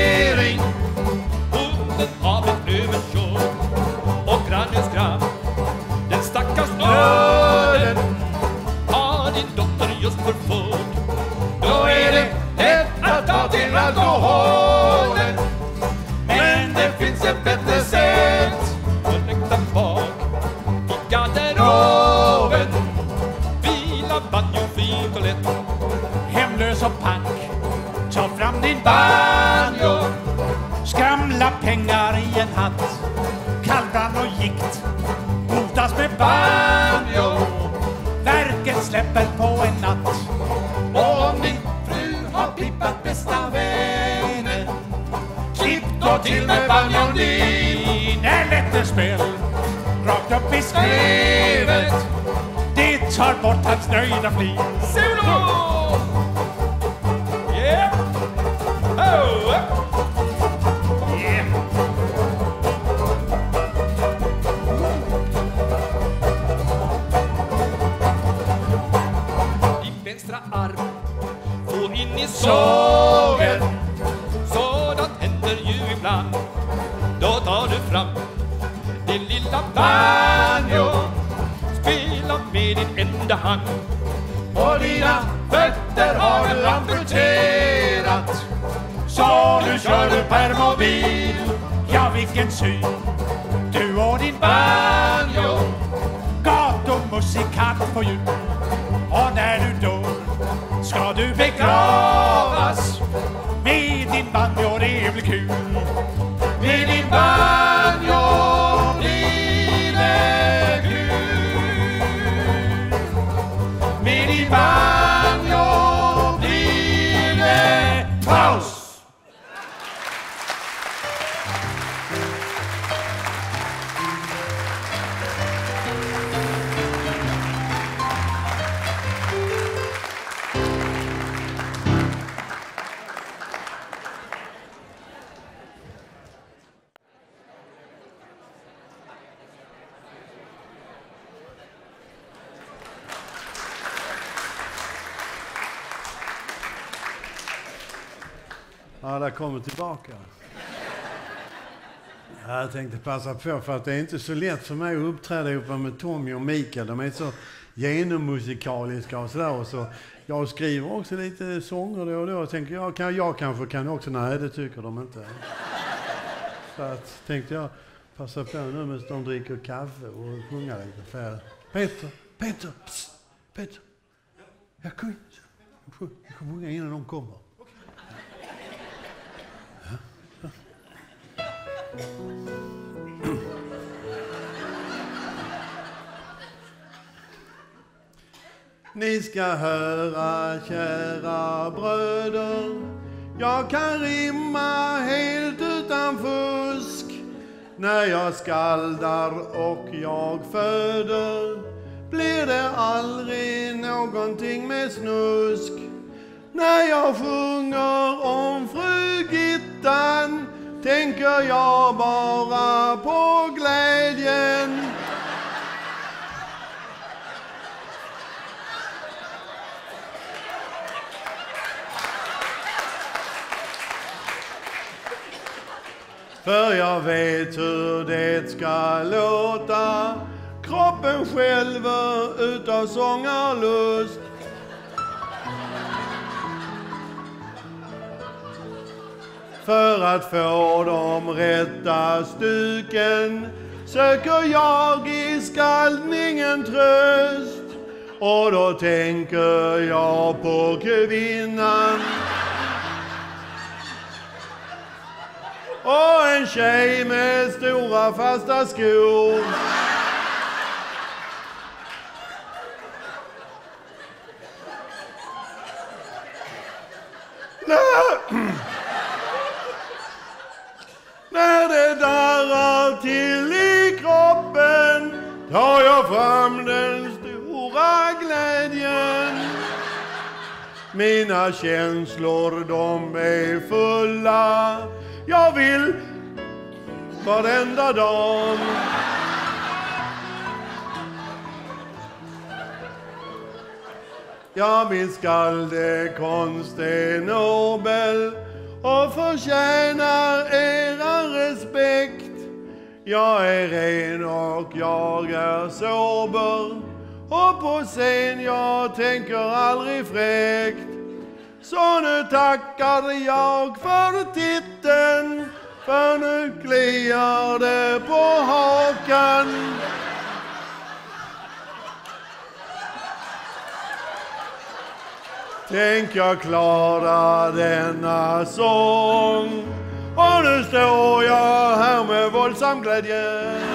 Alkoholen. Men det finns ett bättre sätt. Och längta bak i garderoben. Vila banjo fint och lätt. Hemlös och pank. Ta fram din banjo. Skramla pengar i en hatt. Kallbrand och gikt. Botas med banjo. Verket släpper på en natt. Till med banjon När Är lätt spel. Rakt upp i skrevet. Det tar bort hans nöjda flin. Solo! Enda Och dina fötter har du amputerat Så nu kör du permobil Ja, vilken syn. Du och din banjo Gatumusikant på jul. Passa på för att det är inte så lätt för mig att uppträda ihop med Tommy och Mikael. De är så genommusikaliska och sådär. Och så jag skriver också lite sånger då och då. Jag tänker jag, kan, jag kanske kan också. Nej, det tycker de inte. Så att, tänkte jag passa på nu medan de dricker kaffe och sjunga lite för er. Peter, Peter, psst, Peter. Jag kan sjunga innan de kommer. Ni ska höra kära bröder. Jag kan rimma helt utan fusk. När jag skaldar och jag föder Blir det aldrig någonting med snusk. När jag sjunger om fru Gittan tänker jag bara på glädjen. För jag vet hur det ska låta. Kroppen skälver utav sångarlust För att få de rätta stuken söker jag i skallningen tröst. Och då tänker jag på kvinnan. Och en tjej med stora fasta skor. När, när det darrar till i kroppen tar jag fram den stora glädjen. Mina känslor de är fulla jag vill varenda dag Ja, min skaldekonst är nobel och förtjänar era respekt. Jag är ren och jag är sober och på scen jag tänker aldrig fräckt. Så nu tackar jag för titeln, för nu kliar det på hakan. Tänk jag klara denna sång och nu står jag här med våldsam glädje.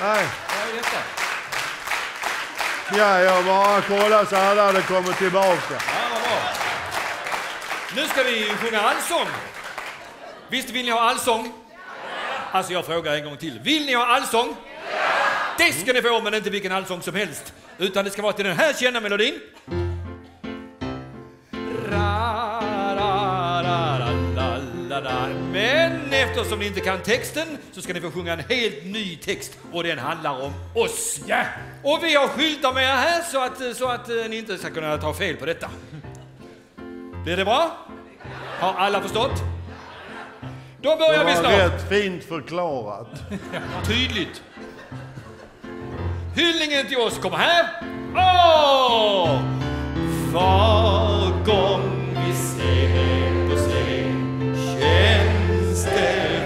Nej. Ja, jag bara kollar så alla hade kommit tillbaka. Ja, vad bra. Nu ska vi sjunga allsång. Visst vill ni ha allsång? Alltså jag frågar en gång till. Vill ni ha allsång? Det ska ni få, men inte vilken allsång som helst. Utan det ska vara till den här kända melodin. Ra, ra, ra, ra, la, la, la. Men eftersom ni inte kan texten så ska ni få sjunga en helt ny text och den handlar om oss. Ja. Och vi har skyltar med er här så att, så att eh, ni inte ska kunna ta fel på detta. Blir det bra? Har alla förstått? Då Det börjar vi var snart. rätt fint förklarat. Tydligt. Hyllningen till oss kommer här. Åh! Var gång vi ser känns det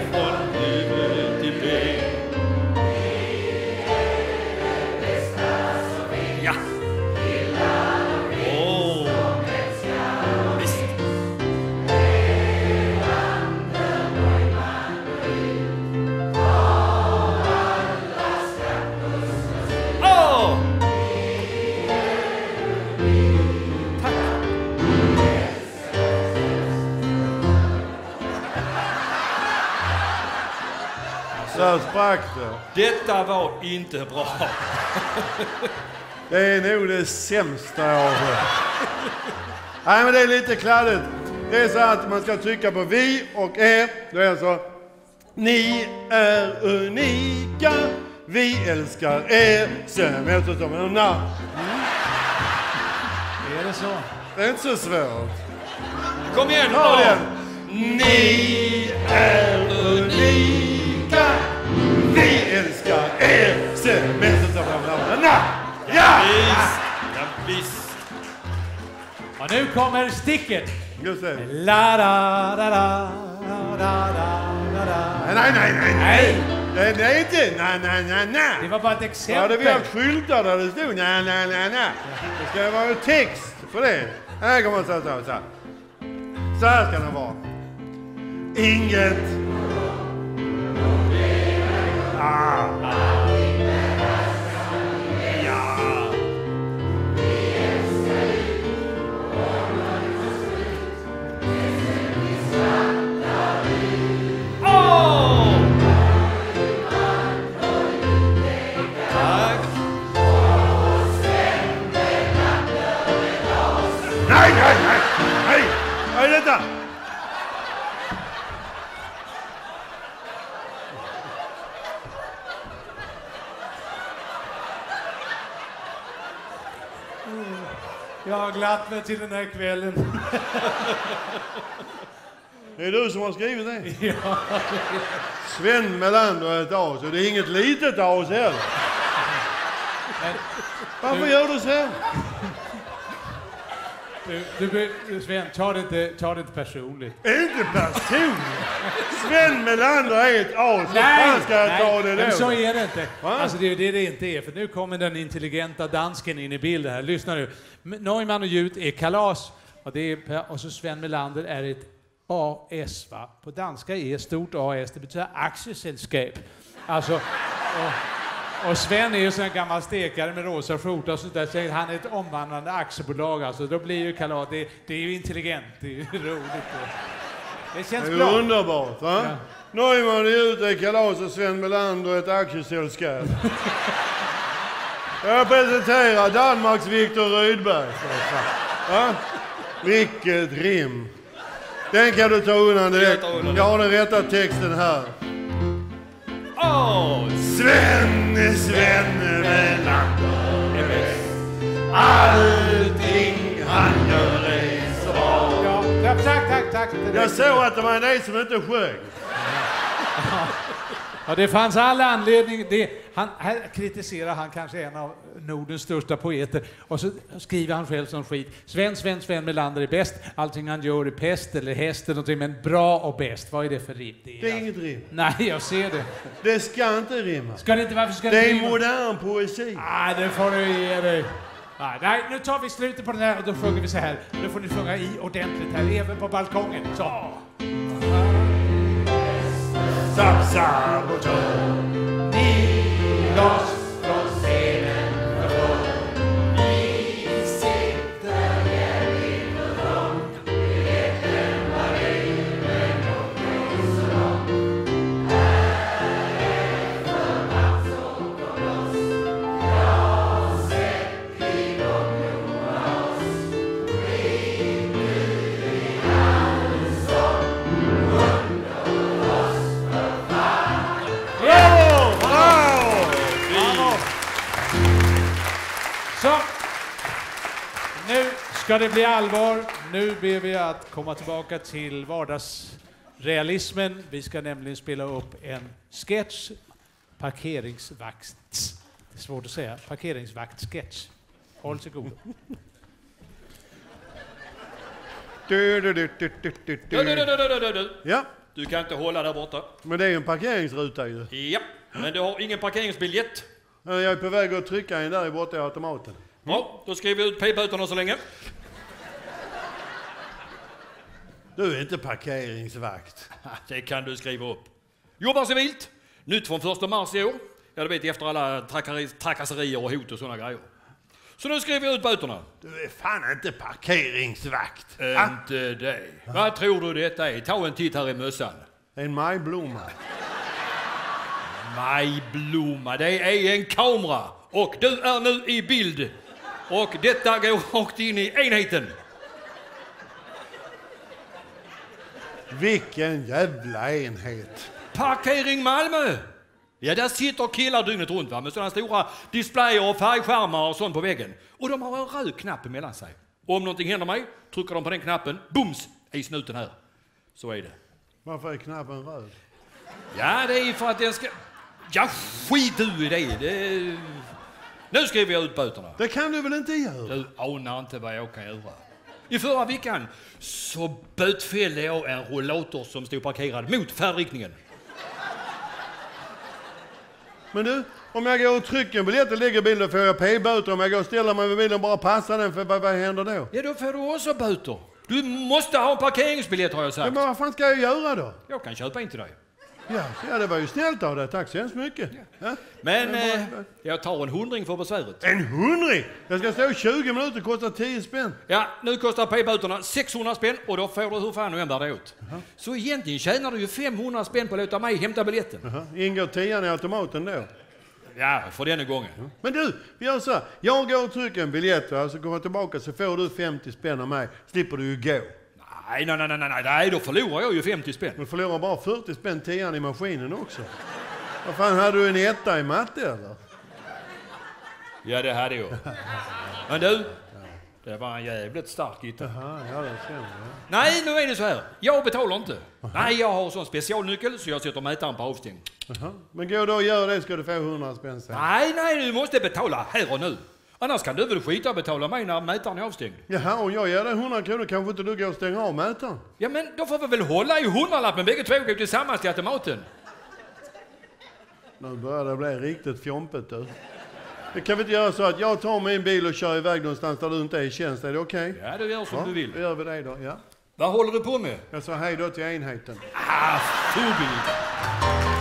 Så sprack det. Detta var inte bra. Det är nog det sämsta jag har hört. Nej, men det är lite kladdigt. Det är så att man ska trycka på vi och er. Då är det så. Ni är unika. Vi älskar er. Möter de en namn. Är det så? Det är inte så svårt. Kom igen Ta den. Ni är unika. Vi älskar er. En namn. Ja! Ja, visst. Och nu kommer sticket. Just det. La da da da da da da. Nej, nej, nej, nej. Nej, Nej, nej, inte. Nej, nej, nej, nej. det var bara ett exempel. hade vi haft skyltar där det stod nej, nej, nej, nej. Det ska vara ju text på det. Här kommer det så, så. här. Så här ska det vara. Inget. Oh! Jag har glatt mig till den här kvällen. Det är du som har skrivit det? Ja. Sven Melander är ett as och det är inget litet as heller. Varför gör du så? Du, du, du, Sven, ta det, inte, ta det inte personligt. Inte personligt. Sven Melander är ett as. Hur fan ska jag ta det men så är det inte. Va? Alltså det är det det inte är, för nu kommer den intelligenta dansken in i bilden här. Lyssna nu. Neumann och Jut är kalas, och, det är, och så Sven Melander är ett AS. Va? På danska är stort AS, det betyder aktiesällskap. Alltså, och, och Sven är ju här gammal stekare med rosa skjorta och sånt där, så han är ett omvandlande aktiebolag. Alltså, då blir ju kalas, det, det är ju intelligent, det är ju roligt. Det känns Det är bra. underbart. Va? Ja. Neumann är ute i kalas och Sven Melander ett aktiesällskap. Jag presenterar Danmarks Viktor Rydberg. Va? Vilket rim. Den kan du ta undan direkt. Jag har den rätta texten här. Åh, Sven, Sven Melander är bäst. Allting han gör är så bra. Ja, tack, tack, tack. Jag såg att det var en del som inte sjöng. Ja, det fanns all anledning. Det, han, här kritiserar han kanske en av Nordens största poeter och så skriver han själv som skit. Sven, Sven, Sven Melander är bäst. Allting han gör är pest eller häst eller någonting, men bra och bäst. Vad är det för rim? Det är inget rim. Nej, jag ser det. Det ska inte rimma. Ska det inte, varför ska Det det är rimma? modern poesi. Nej, det får du ge dig. Nej, nej, nu tar vi slutet på den här och då sjunger vi så här. Nu får ni sjunga i ordentligt här, även på balkongen. Så. Zap, saboteur, Milos. ska det bli allvar. Nu ber vi att komma tillbaka till vardagsrealismen. Vi ska nämligen spela upp en sketch, parkeringsvakt. Det är svårt att säga. Parkeringsvakt-sketch. Håll sig goda. Du, du, du, du, du, du, Du, du, du, du, du, du, du. Ja, Du kan inte hålla där borta. men det är ju en parkeringsruta ju. Ja, men du har ingen parkeringsbiljett. Jag är på väg att trycka en där borta i automaten. Ja, då skriver jag ut p-böterna så länge. Du är inte parkeringsvakt. Det kan du skriva upp. Jobbar civilt. Nytt från första mars i år. Ja, du vet efter alla trakasserier och hot och sådana grejer. Så nu skriver jag ut böterna. Du är fan inte parkeringsvakt. Ah, Inte det. Vad tror du detta är? Ta en titt här i mössan. en majblomma. Majblomma, det är en kamera. Och du är nu i bild. Och detta går rakt in i enheten. Vilken jävla enhet. Parkering Malmö! Ja, där sitter killar dygnet runt va, med sådana stora displayer och färgskärmar och sånt på väggen. Och de har en röd knapp emellan sig. Och om någonting händer mig, trycker de på den knappen, bums, är snuten här. Så är det. Varför är knappen röd? Ja, det är för att den ska... Ja, skit du i det. det... Nu skriver jag ut böterna. Det kan du väl inte göra? Du anar inte vad jag kan göra. I förra veckan så bötfällde jag en rollator som stod parkerad mot färdriktningen. Men du, om jag går och trycker en biljett och lägger bilen får jag p-böter. Om jag går och ställer mig vid bilen och bara passar den, för vad, vad händer då? Ja, då får du också böter. Du måste ha en parkeringsbiljett har jag Ja, sagt. men vad fan ska jag göra då? Jag kan köpa in till dig. Ja, ja det var ju snällt av dig. Tack så hemskt mycket. Ja. Men Men eh, jag tar en hundring för besväret. En hundring! Jag ska stå 20 minuter, kostar 10 spänn. Ja, nu kostar p-böterna 600 spänn och då får du hur fan du än bär dig åt. Så egentligen tjänar du ju 500 spänn på att låta mig hämta biljetten. Jaha. Ingår tian i automaten då? Ja, för denna gången. Men du, vi gör så här. Jag går och trycker en biljett va, så kommer jag tillbaka så får du 50 spänn av mig. Slipper du ju gå. Nej, nej, nej, nej, nej, nej, då förlorar jag ju 50 spänn. Du förlorar bara 40 spänn tian i maskinen också. Vad fan, hade du en etta i matte eller? Ja, det hade jag. Men du, det var en jävligt stark gitarr. Jaha, ja det stämmer. Ja. Nej, nu är det så här. Jag betalar inte. Nej, jag har sån specialnyckel så jag sätter mätaren på avstängd. Jaha. Men gå då och gör det ska du få 100 spänn sen. Nej, nej, du måste betala här och nu. Annars kan du väl skita och betala mig när mätaren är avstängd. Jaha, och jag ger dig 100 kronor, kanske inte du går och stänger av mätaren? Ja, men då får vi väl hålla i hundralappen bägge två och gå tillsammans till automaten. Nu börjar det bli riktigt fjompigt du. Det kan vi inte göra så att jag tar min bil och kör iväg någonstans där du inte är i tjänst, är det okej? Ja, du gör som du vill. Då gör vi det då, ja. Vad håller du på med? Jag sa hej då till enheten. Ah, Tobi!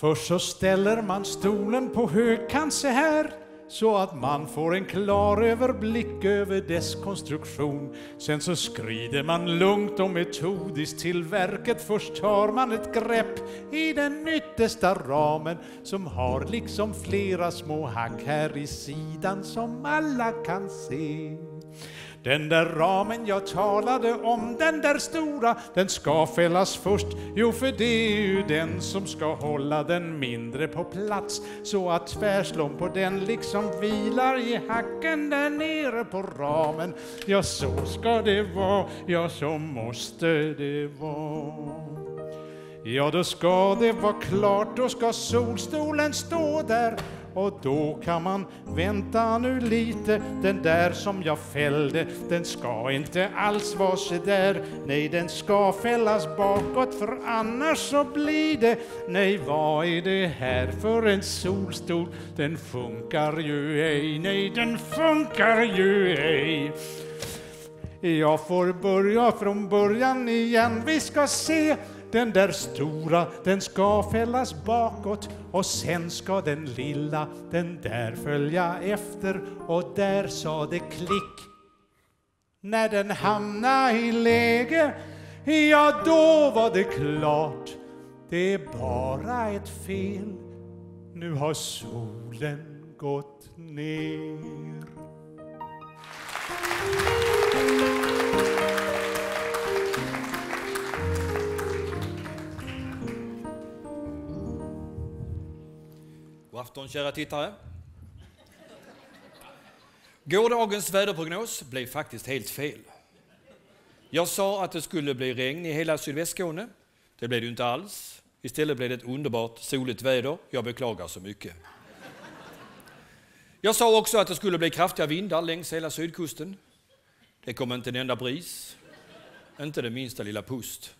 Först så ställer man stolen på högkant så här så att man får en klar överblick över dess konstruktion. Sen så skrider man lugnt och metodiskt till verket. Först tar man ett grepp i den yttersta ramen som har liksom flera små hack här i sidan som alla kan se. Den där ramen jag talade om, den där stora, den ska fällas först. Jo, för det är ju den som ska hålla den mindre på plats så att tvärslån på den liksom vilar i hacken där nere på ramen. Ja, så ska det vara, ja, så måste det vara. Ja, då ska det vara klart, då ska solstolen stå där och då kan man vänta nu lite, den där som jag fällde, den ska inte alls vara så där. Nej, den ska fällas bakåt, för annars så blir det, nej, vad är det här för en solstol? Den funkar ju ej, nej, den funkar ju ej. Jag får börja från början igen, vi ska se den där stora, den ska fällas bakåt och sen ska den lilla, den där följa efter och där sa det klick. När den hamnade i läge, ja då var det klart. Det är bara ett fel, nu har solen gått ner. God afton kära tittare. Gårdagens väderprognos blev faktiskt helt fel. Jag sa att det skulle bli regn i hela sydvästskåne. Det blev det inte alls. Istället blev det ett underbart soligt väder. Jag beklagar så mycket. Jag sa också att det skulle bli kraftiga vindar längs hela sydkusten. Det kom inte en enda bris. Inte det minsta lilla pust.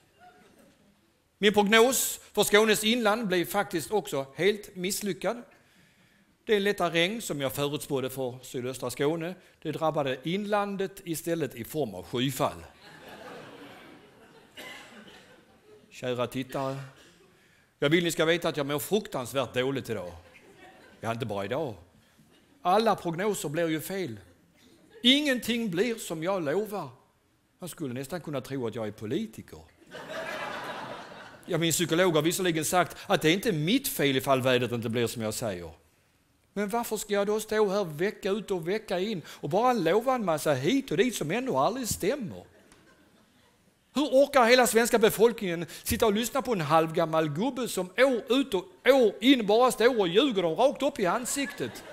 Min prognos för Skånes inland blev faktiskt också helt misslyckad. Det lätta regn som jag förutspådde för sydöstra Skåne, det drabbade inlandet istället i form av skyfall. Kära tittare, jag vill ni ska veta att jag mår fruktansvärt dåligt idag. Ja, inte bara idag. Alla prognoser blir ju fel. Ingenting blir som jag lovar. Man skulle nästan kunna tro att jag är politiker. Ja, min psykolog har visserligen sagt att det är inte mitt fel ifall vädret inte blir som jag säger. Men varför ska jag då stå här vecka ut och vecka in och bara lova en massa hit och dit som ändå aldrig stämmer? Hur orkar hela svenska befolkningen sitta och lyssna på en halvgammal gubbe som år ut och år in bara står och ljuger dem rakt upp i ansiktet?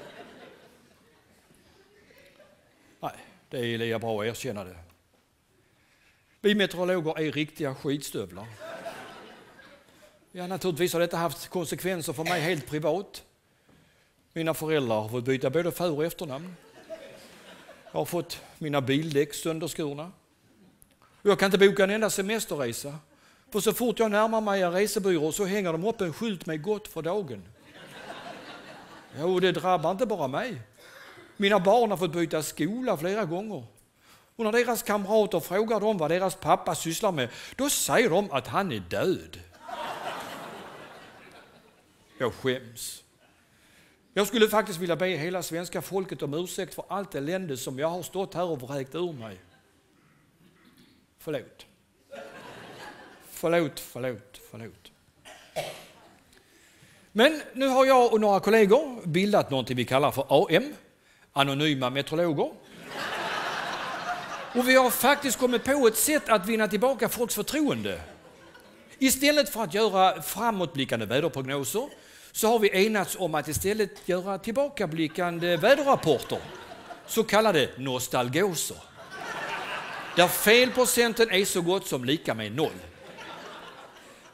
Nej, det är lika bra att erkänna det. Vi meteorologer är riktiga skitstövlar. Ja, naturligtvis har detta haft konsekvenser för mig helt privat. Mina föräldrar har fått byta både för och efternamn. Jag har fått mina bildäck sönderskurna. Jag kan inte boka en enda semesterresa. För så fort jag närmar mig en resebyrå så hänger de upp en skylt med gott för dagen. Jo, det drabbar inte bara mig. Mina barn har fått byta skola flera gånger. Och när deras kamrater frågar dem vad deras pappa sysslar med, då säger de att han är död. Jag skäms. Jag skulle faktiskt vilja be hela svenska folket om ursäkt för allt elände som jag har stått här och vräkt ur mig. Förlåt. Förlåt, förlåt, förlåt. Men nu har jag och några kollegor bildat något vi kallar för AM, Anonyma Meteorologer. Och vi har faktiskt kommit på ett sätt att vinna tillbaka folks förtroende. Istället för att göra framåtblickande väderprognoser så har vi enats om att istället göra tillbakablickande väderrapporter, så kallade nostalgoser. Där felprocenten är så gott som lika med noll.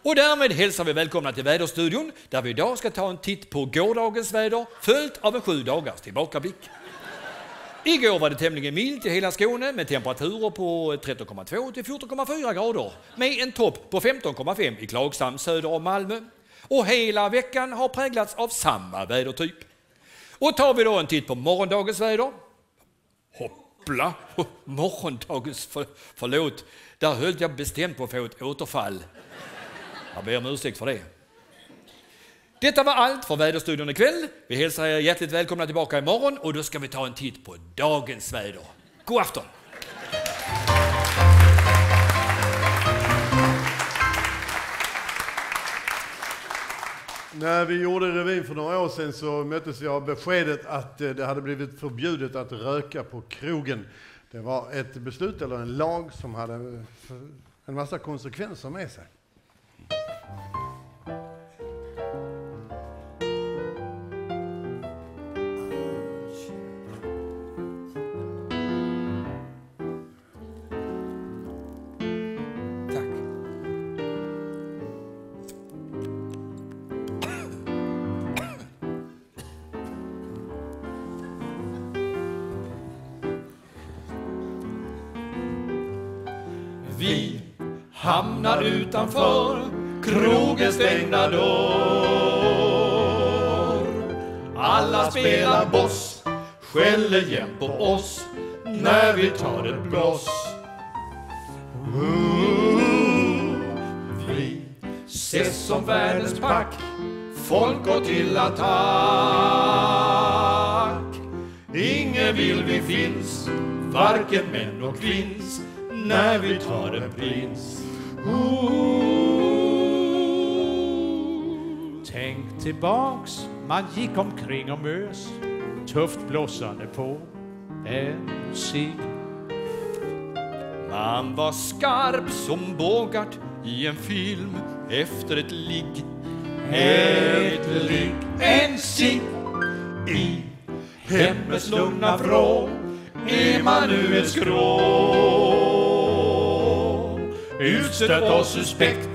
Och därmed hälsar vi välkomna till Väderstudion där vi idag ska ta en titt på gårdagens väder följt av en sju dagars tillbakablick. Igår var det tämligen milt i hela Skåne med temperaturer på 13,2 till 14,4 grader med en topp på 15,5 i Klagshamn söder om Malmö. Och hela veckan har präglats av samma vädertyp. Och tar vi då en titt på morgondagens väder. Hoppla! Morgondagens, för, förlåt, där höll jag bestämt på att få ett återfall. Jag ber om ursäkt för det. Detta var allt för Väderstudion ikväll. Vi hälsar er hjärtligt välkomna tillbaka imorgon och då ska vi ta en titt på dagens väder. God afton! När vi gjorde revyn för några år sedan så möttes vi av beskedet att eh, det hade blivit förbjudet att röka på krogen. Det var ett beslut eller en lag som hade eh, en massa konsekvenser med sig. Utanför krogens stängda dörr. Alla spelar boss, skäller jämt på oss när vi tar ett blås. Ooh, Vi ses som världens pack, folk går till attack. Ingen vill vi finns, varken män och kvinns, när vi tar en prins. Tänk tillbaks, man gick omkring och mös. Tufft blossande på en cigg Man var skarp som bågat i en film. Efter ett ligg. Ett ligg, en cigg i hemmets lugna vrå är man nu ett skrå. Utstött och suspekt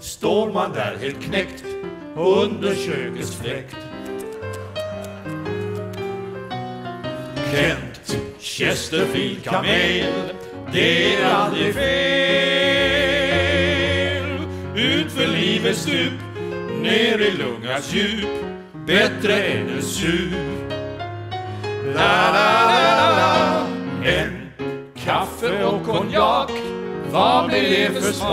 står man där helt knäckt under kökets fläkt. Kent, Chesterfield, Kamel, det är aldrig fel. Utför livets stup, ner i lungans djup, bättre än en sur. La, La, la, la, la, en kaffe och konjak, vad blir det för smak?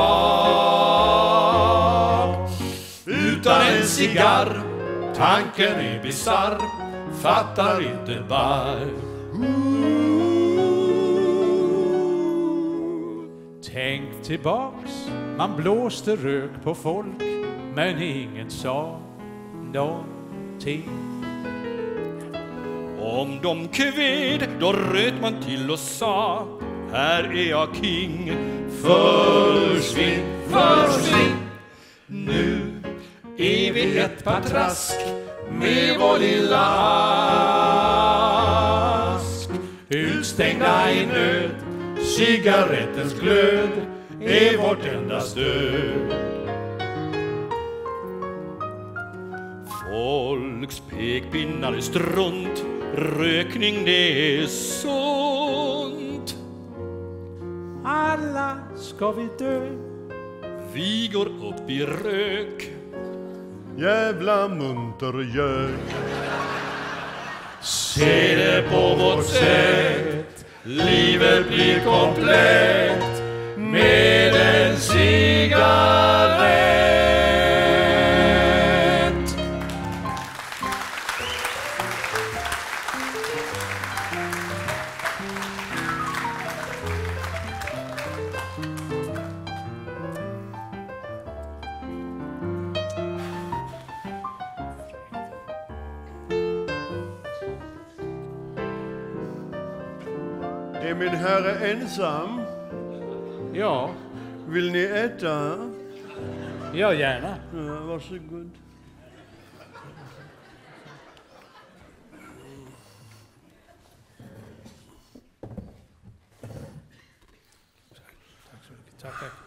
Utan en cigarr, tanken är bisarr, fattar inte barr. Tänk tillbaks, man blåste rök på folk men ingen sa någonting Om de kved, då röt man till och sa här är jag king. Försvinn, försvinn Nu är vi ett patrask med vår lilla ask Utstängda i nöd, cigarettens glöd är vårt enda stöd Folks pekpinnar är strunt, rökning det är sunt. Alla ska vi dö Vi går upp i rök. Jävla munter gök. Se det på vårt sätt Livet blir komplett med en cigarett Är ensam? Ja, Vill ni äta? ja gärna. Ja, varsågod. Tack, tack.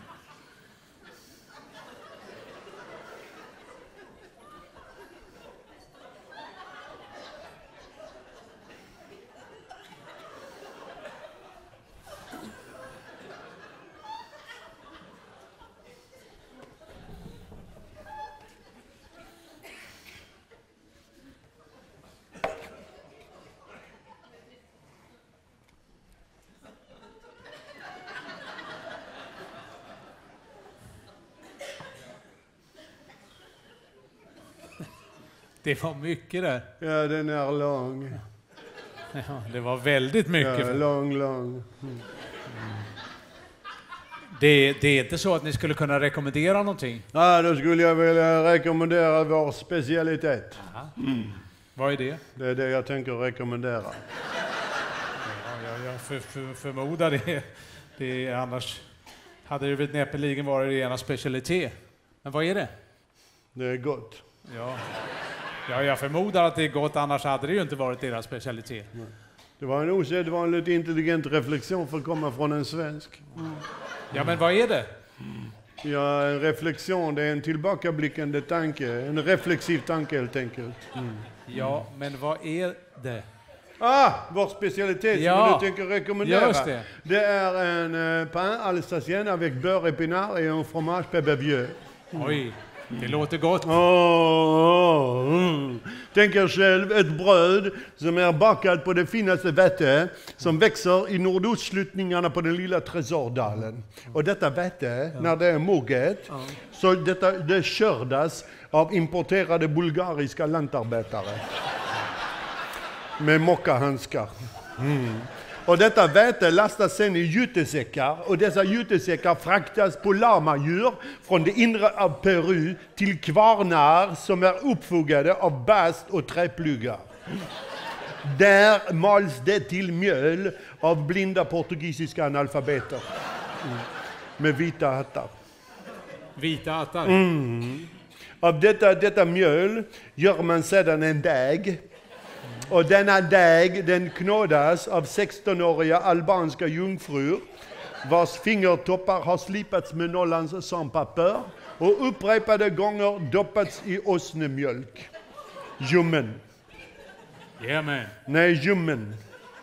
Det var mycket där. Ja, den är lång. Ja, det var väldigt mycket. Ja, lång, lång. Det, det är inte så att ni skulle kunna rekommendera någonting? Ja, då skulle jag vilja rekommendera vår specialitet. Vad är det? Det är det jag tänker rekommendera. Ja, jag, jag för, för, förmodar det. det är, annars hade det väl näppeligen varit er specialitet. Men vad är det? Det är gott. Ja. Ja, jag förmodar att det är gott, annars hade det ju inte varit deras specialitet. Det var en osedvanligt intelligent reflektion för att komma från en svensk. Ja, men vad är det? Ja, en reflektion, det är en tillbakablickande tanke. En reflexiv tanke helt enkelt. Ja, men vad är det? Ah, vår specialitet Ja, som du tänker rekommendera. just det. Det är en eh, pain alsacien avec beurre épinard et un fromage pébavieux. Oj, det låter gott. Åh, mm. Tänk er själv ett bröd som är bakat på det finaste vete som växer i nordostsluttningarna på den lilla Tresordalen. Och detta vete, när det är moget, så detta, det skördas av importerade bulgariska lantarbetare. Med mockahandskar. Mm. Och detta väte lastas sen i jutesäckar och dessa jutesäckar fraktas på lamadjur från det inre av Peru till kvarnar som är uppfogade av bast och träpluggar. Där mals det till mjöl av blinda portugisiska analfabeter. Mm. Med vita hattar. Vita hattar. Av detta, detta mjöl gör man sedan en deg. Och denna deg den knådas av 16-åriga albanska jungfrur vars fingertoppar har slipats med Nollans sandpapper och upprepade gånger doppats i åsnemjölk. Ljummen. Jajamän. Nej, ljummen.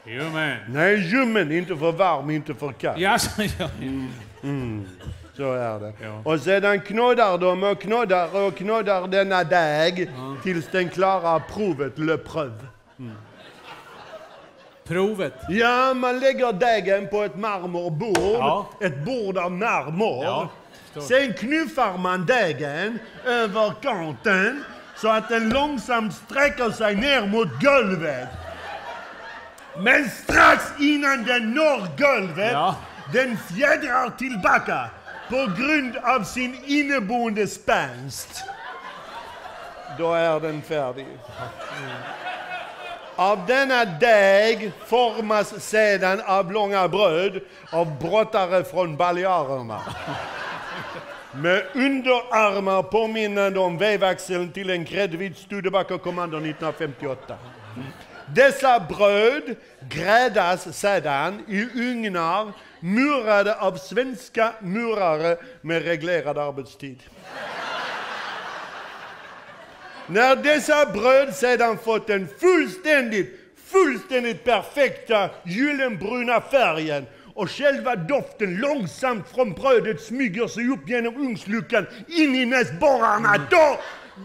Jajamän. Nej, ljummen. Inte för varm, inte för kall. Ja, så- ja. Så är det. Ja. Och sedan knoddar de och knoddar och knoddar denna deg tills den klarar provet, le preuve. Provet. Ja, man lägger degen på ett marmorbord, Ja. ett bord av marmor. Ja. Sen knuffar man degen över kanten så att den långsamt sträcker sig ner mot golvet. Men strax innan den når golvet, Ja. den fjädrar tillbaka på grund av sin inneboende spänst. Då är den färdig. Av denna deg formas sedan avlånga bröd av brottare från Balearerna. Med underarmar påminnande om vevaxeln till en gräddvit Studebaker-kommando 1958. Dessa bröd gräddas sedan i ugnar murade av svenska murare med reglerad arbetstid. När dessa bröd sedan fått den fullständigt, fullständigt perfekta eh, gyllenbruna färgen och själva doften långsamt från brödet smyger sig upp genom ugnsluckan in i näsborrarna, mm. då,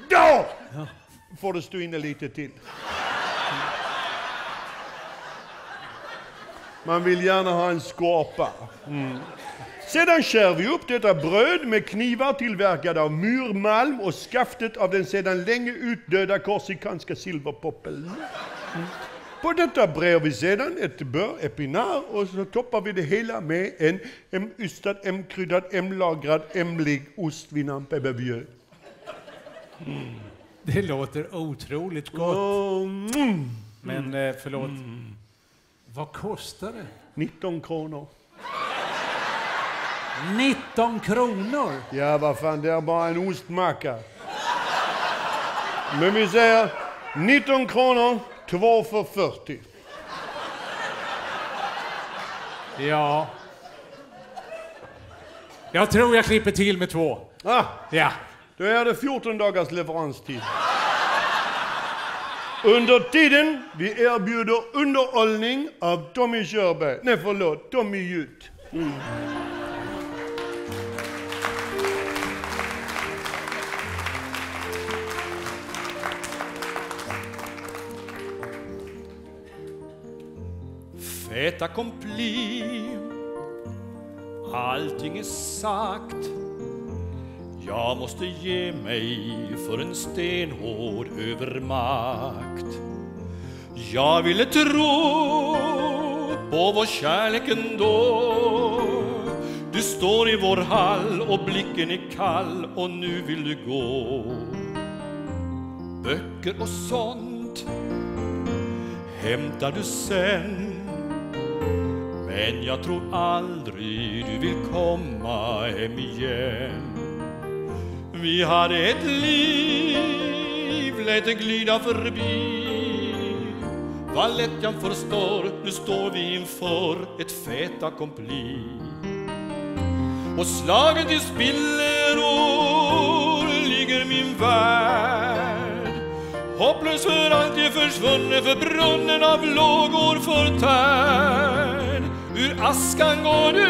då får du stå inne lite till. Man vill gärna ha en skorpa. Mm. Sedan skär vi upp detta bröd med knivar tillverkade av myrmalm och skaftet av den sedan länge utdöda korsikanska silverpoppeln. Mm. På detta brer vi sedan ett bör epinar och så toppar vi det hela med en M-ystad, M-kryddad, M-lagrad, M-lig ost vid namn Bebevieux. Det låter otroligt gott. Mm. Men eh, förlåt, vad kostar det? 19 kronor. 19 kronor! Ja, vad fan, det är bara en ostmacka. Men vi säger 19 kronor, två för 40. Ja. Jag tror jag klipper till med två. Ah, Ja. då är det 14 dagars leveranstid. Under tiden vi erbjuder underhållning av Tommy Körberg. Nej, förlåt, Tommy Jut. Fait accompli Allting är sagt. Jag måste ge mig för en stenhård övermakt. Jag ville tro på vår kärlek ändå. Du står i vår hall och blicken är kall och nu vill du gå. Böcker och sånt hämtar du sen men jag tror aldrig du vill komma hem igen. Vi hade ett liv, lät det glida förbi. Vad lätt jag förstår, nu står vi inför ett fait accompli. Och slagen till spillror ligger min värld. Hopplös för allt är försvunnen för brunnen av lågor förtärd Ur askan går du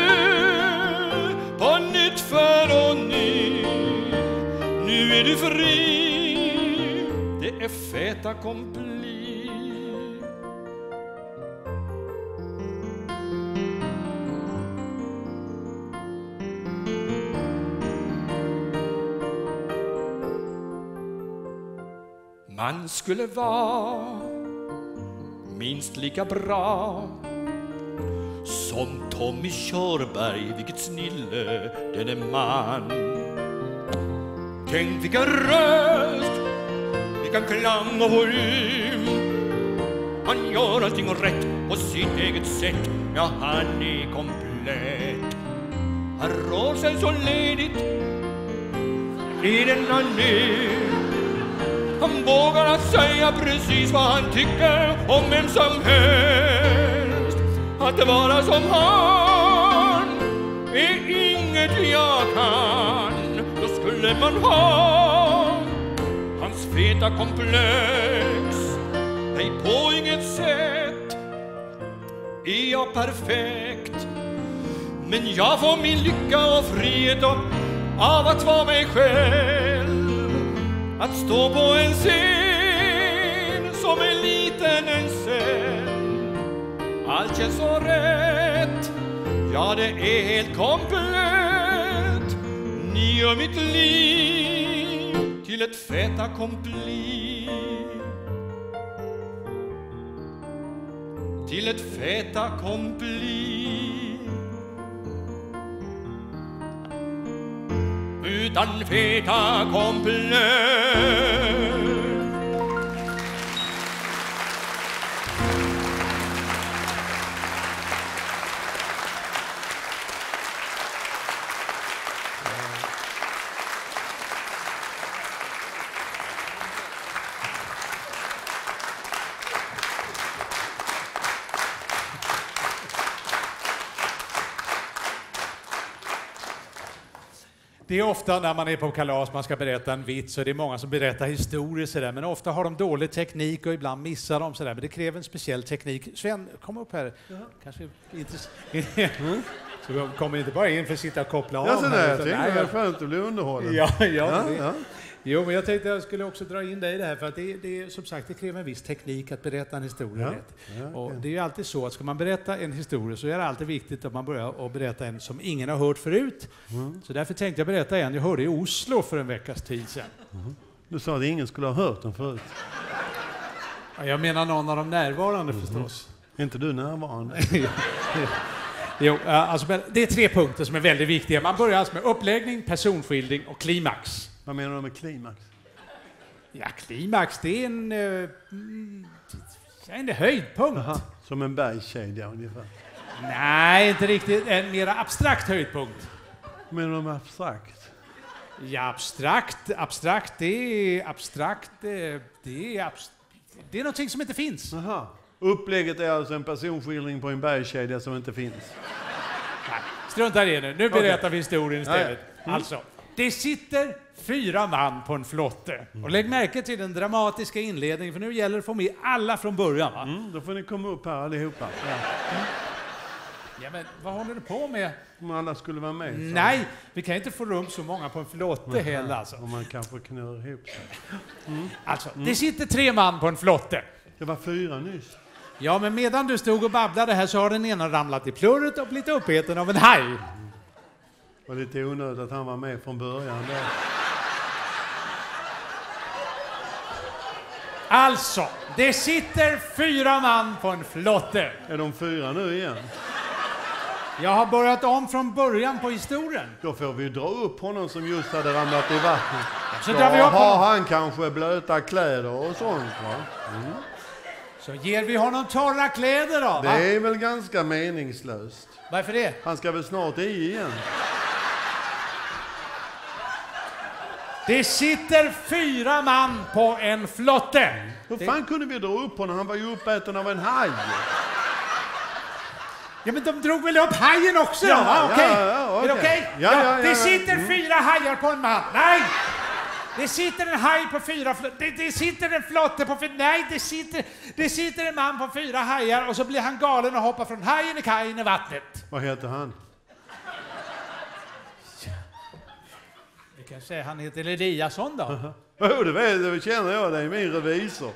på nytt för och ny. Nu är du fri, det är fait accompli Man skulle vara minst lika bra som Tommy Körberg, vilket snille denne man. Tänk vilken röst, vilken klang och volym. Han gör allting rätt på sitt eget sätt, ja han är komplett. Han rör sig så ledigt i denna nöd. Han vågar att säga precis vad han tycker om vem som helst. Att vara som han är inget jag kan. Då skulle man ha hans feta komplex. Nej, på inget sätt är jag perfekt. Men jag får min lycka och frihet av av att vara mig själv. Att stå på en scen som är liten en. Allt känns så rätt, ja det är helt komplett. Ni gör mitt liv till ett fait accompli. Till ett fait accompli. Utan fait accompli. Det är ofta när man är på kalas, man ska berätta en vits och det är många som berättar historier sådär, men ofta har de dålig teknik och ibland missar de sådär, men det kräver en speciell teknik. Sven, kom upp här. Kanske inte... Så vi kommer inte bara in för att sitta och koppla av. Ja, så här, jag tycker det är jag- skönt att bli underhållen. Ja, ja, Ja, det- ja. Jo, men jag tänkte jag skulle också dra in dig i det här, för att det, det, som sagt, det kräver en viss teknik att berätta en historia Ja, rätt. ja, och okej. det är ju alltid så att ska man berätta en historia så är det alltid viktigt att man börjar att berätta en som ingen har hört förut. Mm. Så därför tänkte jag berätta en jag hörde i Oslo för en veckas tid sedan. Du sa att ingen skulle ha hört den förut. Ja, Jag menar någon av de närvarande Mm. förstås. Är inte du närvarande? Jo, eh, alltså, det är tre punkter som är väldigt viktiga. Man börjar alltså med uppläggning, personskildring och klimax. Vad menar du med klimax? Ja, klimax, det är en, eh, mm, en höjdpunkt. Aha, som en bergskedja ungefär. Nej, inte riktigt. En mer abstrakt höjdpunkt. Menar du med abstrakt? Ja, abstrakt, abstrakt, det är abstrakt, det, det är abs- det är någonting som inte finns. Aha. Upplägget är alltså en personskildring på en bergskedja som inte finns. Nej, strunta i det nu. Nu berättar vi historien istället. Mm. Alltså, det sitter fyra man på en flotte. Och lägg märke till den dramatiska inledningen, för nu gäller det att få med alla från början. Va? Mm, då får ni komma upp här allihopa. Ja. Ja, men vad håller du på med? Om alla skulle vara med. så- Nej, vi kan inte få rum så många på en flotte heller. Alltså. Om man kanske knör ihop sig. alltså, det sitter tre man på en flotte. Det var fyra nyss. Ja, men medan du stod och babblade här så har den ena ramlat i plurret och blivit uppäten av en haj. Det var lite onödigt att han var med från början. Där. Alltså, det sitter fyra man på en flotte. Är de fyra nu igen? Jag har börjat om från början på historien. Då får vi dra upp honom som just hade ramlat i vattnet. Så Då drar vi upp har honom. han kanske blöta kläder och sånt va? Så ger vi honom torra kläder då. Va? Det är väl ganska meningslöst. Varför det? Han ska väl snart i igen? Det sitter fyra man på en flotte. Hur fan kunde vi dra upp honom? Han var ju uppäten av en haj. Ja, men de drog väl upp hajen också Ja, då? va? ja, Okej. ja, Är det okej. okej? Ja, ja, det sitter Mm. fyra hajar på en man. Nej! Det sitter en haj på fyra det, det sitter en flotte på fyra... Nej, det sitter, det sitter en man på fyra hajar och så blir han galen och hoppar från hajen i kajen i vattnet. Vad heter han? Vi kan säga han heter Eliasson då. Jo, det vet det känner jag. Det är min revisor.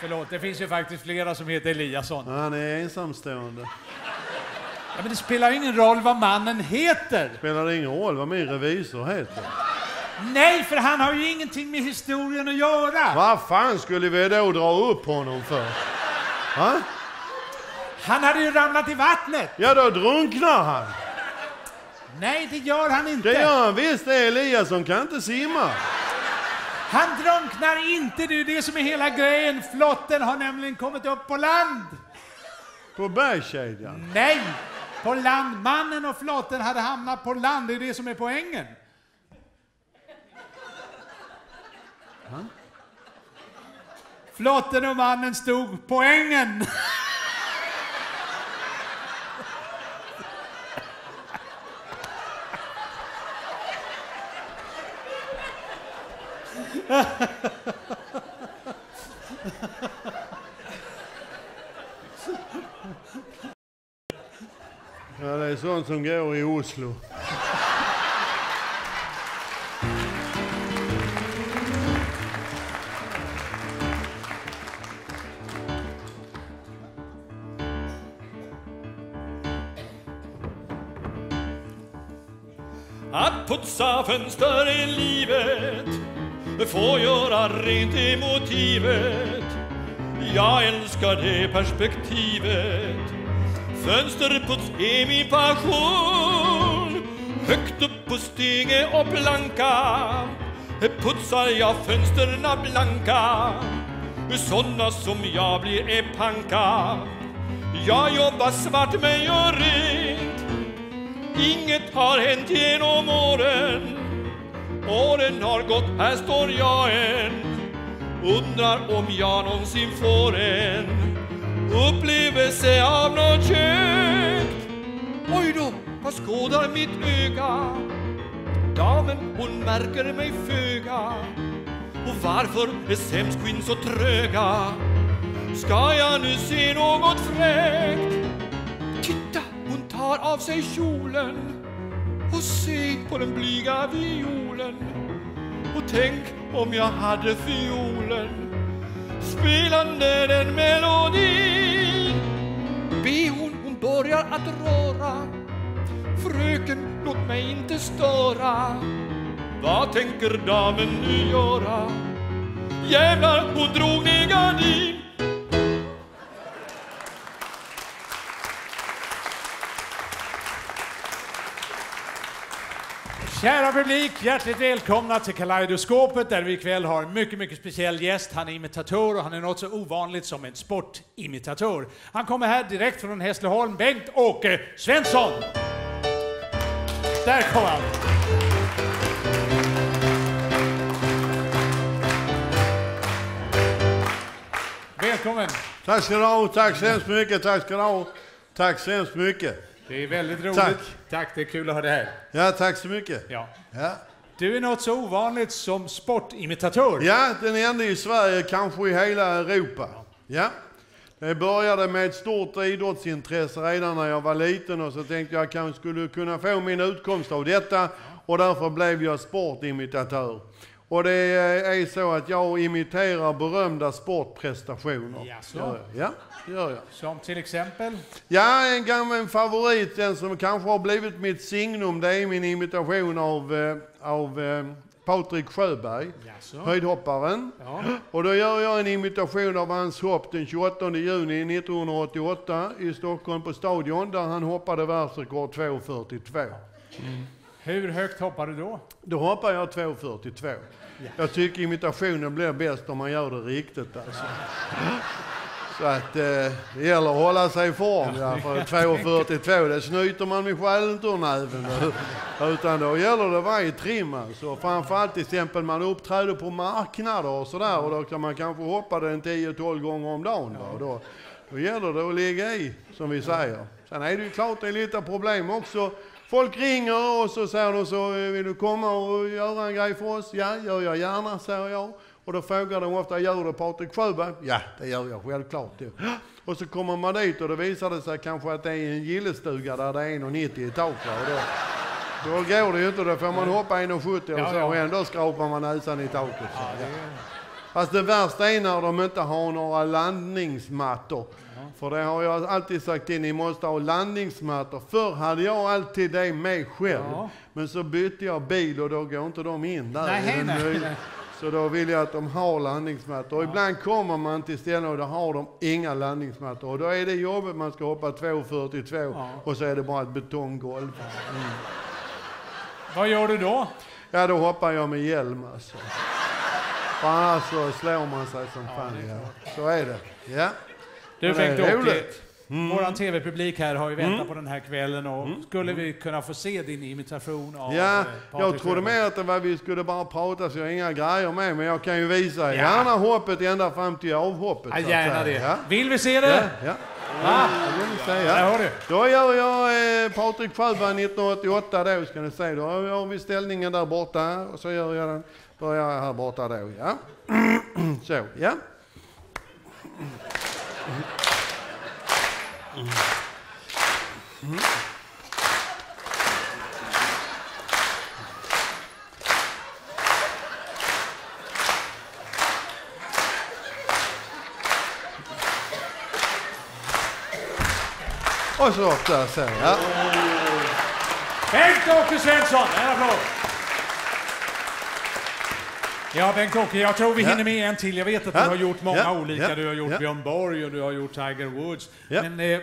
Förlåt, det finns ju faktiskt flera som heter Eliasson. Han är ensamstående. Ja, men det spelar ingen roll vad mannen heter. Spelar det ingen roll vad min revisor heter? Nej, för han har ju ingenting med historien att göra. Vad fan skulle vi då dra upp honom för? Va? Han hade ju ramlat i vattnet. Ja, då drunknar han. Nej, det gör han inte. Det gör han visst. Det är Eliasson kan inte simma. Han drunknar inte, det är som är hela grejen. Flotten har nämligen kommit upp på land. På bergskedjan. Nej, på land. Mannen och flotten hade hamnat på land, det är det som är poängen. Flotten och mannen stod på ängen. Ja, det är sånt som går i Oslo. Att putsa fönster är livet Få göra rent är motivet. Jag älskar det perspektivet. Fönsterputs är min passion. Högt upp på stege och blanka Putsar jag fönsterna blanka. Såna som jag blir är panka Jag jobbar svart men gör rent. Inget har hänt genom åren. Åren har gått, här står jag än Undrar om jag någonsin får en Upplevelse av något käckt? Oj då, vad skådar mitt öga? Damen, hon märker mig föga Och varför är sämskskinn så tröga? Ska jag nu se något fräckt? Titta, hon tar av sig kjolen och se på den blyga violen. och tänk om jag hade fiolen spelande den melodin. Be hon, hon börjar att röra. Fröken, låt mig inte störa. Vad tänker damen nu göra? Jävlar, hon drog ner gardin. Kära publik, hjärtligt välkomna till Kaleidoskopet där vi ikväll har en mycket, mycket speciell gäst. Han är imitatör och han är något så ovanligt som en sportimitatör. Han kommer här direkt från Hässleholm, Bengt-Åke Svensson. Där kom han. Välkommen. Tack ska du ha, tack så hemskt mycket, tack ska du ha. Tack så hemskt mycket. Det är väldigt roligt. Tack. Tack, det är kul att ha dig här. Ja, tack så mycket. Ja. Ja. Du är något så ovanligt som sportimitatör. Ja, den enda i Sverige, kanske i hela Europa. Ja. Det började med ett stort idrottsintresse redan när jag var liten och så tänkte jag kanske skulle kunna få min utkomst av detta och därför blev jag sportimitatör. Och det är så att jag imiterar berömda sportprestationer. Jaså? Gör jag. Ja, gör jag. Som till exempel? Ja, en gammal favorit, den som kanske har blivit mitt signum, det är min imitation av, eh, av eh, Patrik Sjöberg, Jaså? höjdhopparen. Ja. Och då gör jag en imitation av hans hopp den 28 juni 1988 i Stockholm på Stadion, där han hoppade världsrekord 2.42. Hur högt hoppar du då? Då hoppar jag 2.42. Jag tycker imitationen blir bäst om man gör det riktigt alltså. Så att eh, det gäller att hålla sig i form. Ja, för 2.42 det snyter man med själen ur näven. Utan då gäller det att vara i trim alltså. Framförallt till exempel man uppträder på marknader och sådär och då kan man kanske hoppa den 10-12 gånger om dagen. Och då, då gäller det att ligga i, som vi säger. Sen är det ju klart det är lite problem också. Folk ringer och så säger de så, vill du komma och göra en grej för oss? Ja, gör jag gärna, säger jag. Och då frågar de ofta, gör du Patrik Sjöberg? Ja, det gör jag självklart. Ja. Och så kommer man dit och då visar det sig kanske att det är en gillestuga där det är 1,90 i tak. Och då, då går det ju inte, då får man hoppa 1,70 eller Ja, så och ändå skrapar man näsan i taket. Ja. Fast det värsta är när de inte har några landningsmattor. För det har jag alltid sagt till, ni måste ha landningsmattor. Förr hade jag alltid det med själv. Ja. Men så bytte jag bil och då går inte de in där. Nej, nej, nej. Så då vill jag att de har landningsmattor. Och ibland kommer man till ställen och då har de inga landningsmattor. Och då är det jobbigt, man ska hoppa 2,42 Ja. och så är det bara ett betonggolv. Vad gör du då? Ja, då hoppar jag med hjälm alltså. För annars så slår man sig som fan. Ja, Så är det. Ja. Du Bengt-Åke, roligt. våran tv-publik här har ju väntat på den här kvällen och skulle vi kunna få se din imitation av Ja, eh, Patrik jag trodde mer att det var vi skulle bara prata så jag har inga grejer med. Men jag kan ju visa Ja. gärna hoppet ända fram till avhoppet. Ja, gärna det. Ja. Vill vi se Ja, det? ja. Säga. har du. Då gör jag eh, Patrik Sjöberg 1988 då, ska ni se. Då har vi ställningen där borta och så gör jag den, börjar jag här borta då, ja. så, ja. Och så upp där sen. ja. Bengt-Åke Svensson, en applåd! Ja, Bengt-Åke, jag tror vi Ja. hinner med en till. Jag vet att du Ja. har gjort många Ja. olika. Ja. Du har gjort Ja. Björn Borg och du har gjort Tiger Woods. Ja. Men eh,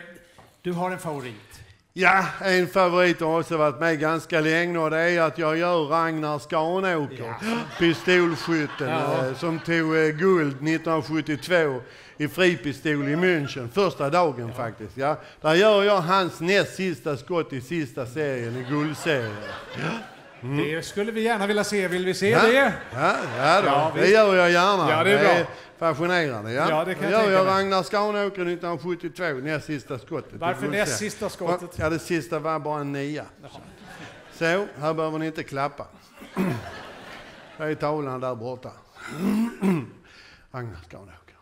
du har en favorit. Ja, en favorit har också varit med ganska länge och det är att jag gör Ragnar Skanåker, pistolskytten Ja. eh, som tog eh, guld 1972 i fripistol i München, första dagen faktiskt. Ja. Där gör jag hans näst sista skott i sista serien, i guldserien. Det skulle vi gärna vilja se. Vill vi se Ja, det? ja, ja, då. Ja, det gör jag gärna. Ja, det är bra. fascinerande. Ja. Ja, det kan jag gör jag. Ragnar Skanåker 1972, näst sista skottet. Varför näst sista skottet? Ja, det sista var bara en nia. Så, här behöver ni inte klappa. Det är tavlan där borta. Ragnar Skanåker.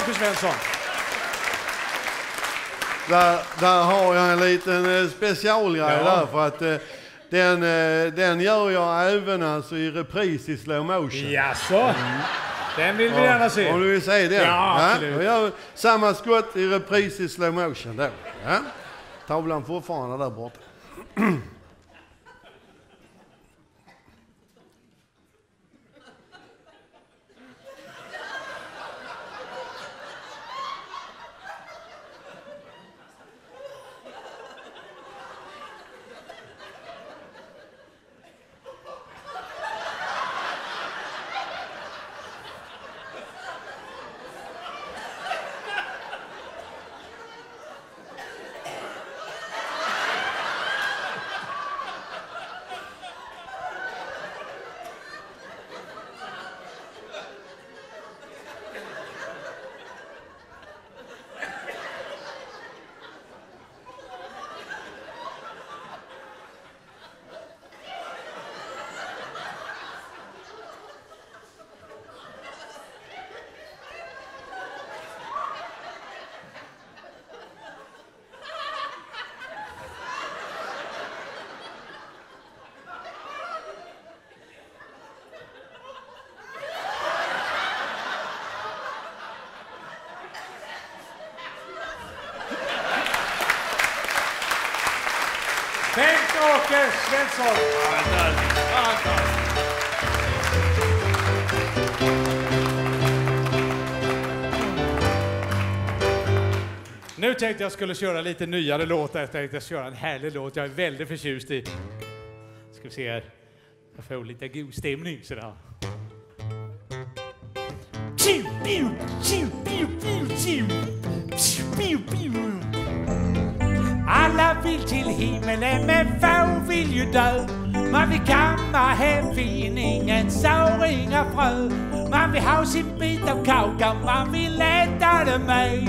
Bengt-Åke Svensson. Där, där har jag en liten eh, specialgrej Ja. där för att eh, den, eh, den gör jag även alltså i repris i slow motion. Jaså? Den vill vi gärna se. Om du vill se den? Ja, absolut. Gör samma skott i repris i slow motion då. Ja. Tavlan fortfarande där borta. Bengt-Åke Svensson. Nu tänkte jag skulle köra lite nyare låtar. Jag tänkte köra en härlig låt jag är väldigt förtjust i. Ska vi se här. Jag får lite god stämning sådär. Alla vill till himmelen men få vill ju dö. Man vill kamma hem vinningen, sår inga frö. Man vill ha sin bit av kakan, man vill äta det med.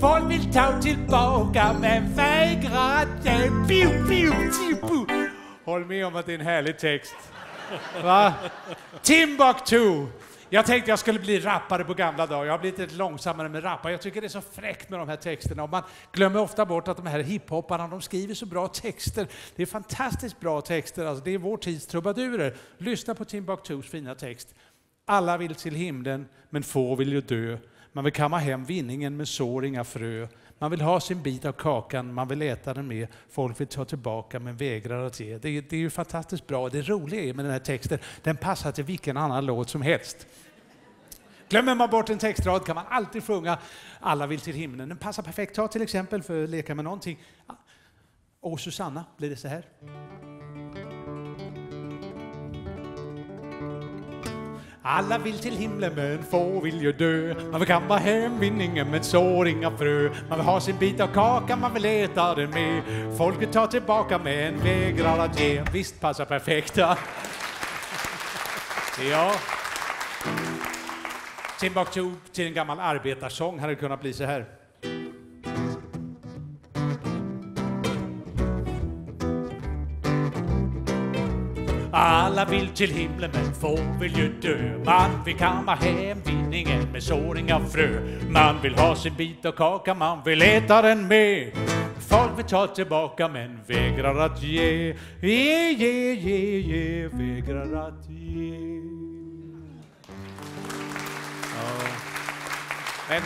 Folk vill ta tillbaka men vägrar att ge. Piu, piu, piu. Håll med om att det är en härlig text. Va? Timbuktu! Jag tänkte jag skulle bli rappare på gamla dagar. Jag har blivit lite långsammare med rappare. Jag tycker det är så fräckt med de här texterna. Och man glömmer ofta bort att de här hiphopparna, de skriver så bra texter. Det är fantastiskt bra texter. Alltså, det är vår tids trubadurer. Lyssna på Timbuktus fina text. Alla vill till himlen, men få vill ju dö. Man vill kamma hem vinningen med sår, inga frö. Man vill ha sin bit av kakan, man vill äta den med. Folk vill ta tillbaka men vägrar att ge. Det är, det är ju fantastiskt bra. Det roliga är med den här texten, den passar till vilken annan låt som helst. Glömmer man bort en textrad kan man alltid sjunga Alla vill till himlen. Den passar perfekt. Ta till exempel för att leka med någonting. Och Susanna blir det så här. Alla vill till himlen men få vill ju dö. Man vill kamma hem vinningen men sår inga frö. Man vill ha sin bit av kakan, man vill äta den med. Folket tar tillbaka men vägrar att ge. Visst passar perfekta. Ja. Timbuktu till en gammal arbetarsång hade kunnat bli så här. Alla vill till himlen men få vill ju dö. Man vill kamma hem vinningen med såring av frö. Man vill ha sin bit av kakan, man vill äta den med. Folk vill ta tillbaka men vägrar att ge. Ge, ge, ge, ge, vägrar att ge. Men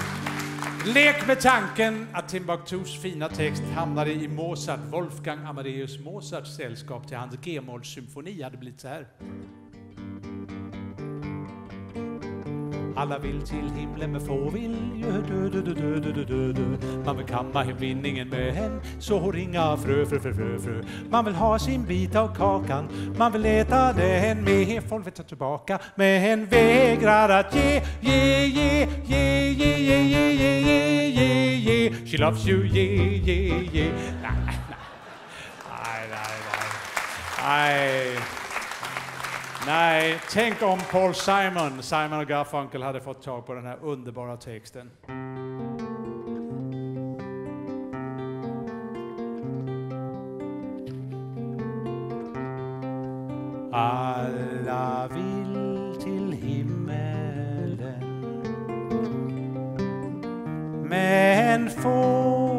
lek med tanken att Timbuktus fina text hamnade i Mozart, Wolfgang Amadeus Mozarts sällskap till hans g-mollsymfoni hade blivit så här. Alla vill till himlen men få vill ju dö, dö, dö, dö, dö, dö, dö, dö. Man vill kamma hem vinningen med en så ringa frö, frö, frö, frö, frö. Man vill ha sin bit av kakan, man vill äta den med. Folk vill ta tillbaka men vägrar att ge, ge, ge, ge, ge, ge, ge, ge, ge, ge, ge. She loves you, ge, ge, ge. Nej, nej, nej, nej, nej. nej. Nej, tänk om Paul Simon, Simon och Garfunkel hade fått tag på den här underbara texten. Alla vill till himmelen men få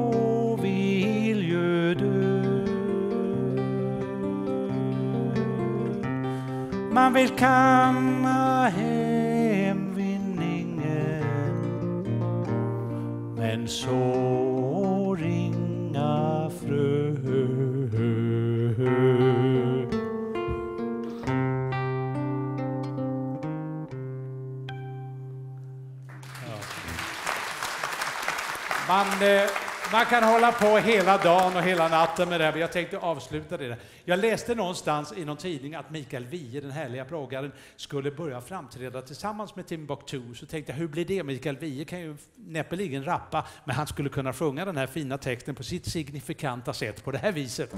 Man vill kamma hem vinningen. Men sår inga frö. Man, eh, man kan hålla på hela dagen och hela natten med det här, men jag tänkte avsluta det där. Jag läste någonstans i någon tidning att Mikael Wiehe, den härliga bloggaren, skulle börja framträda tillsammans med Timbuktu. Så tänkte jag, hur blir det? Mikael Wiehe kan ju näppeligen rappa, men han skulle kunna sjunga den här fina texten på sitt signifikanta sätt på det här viset.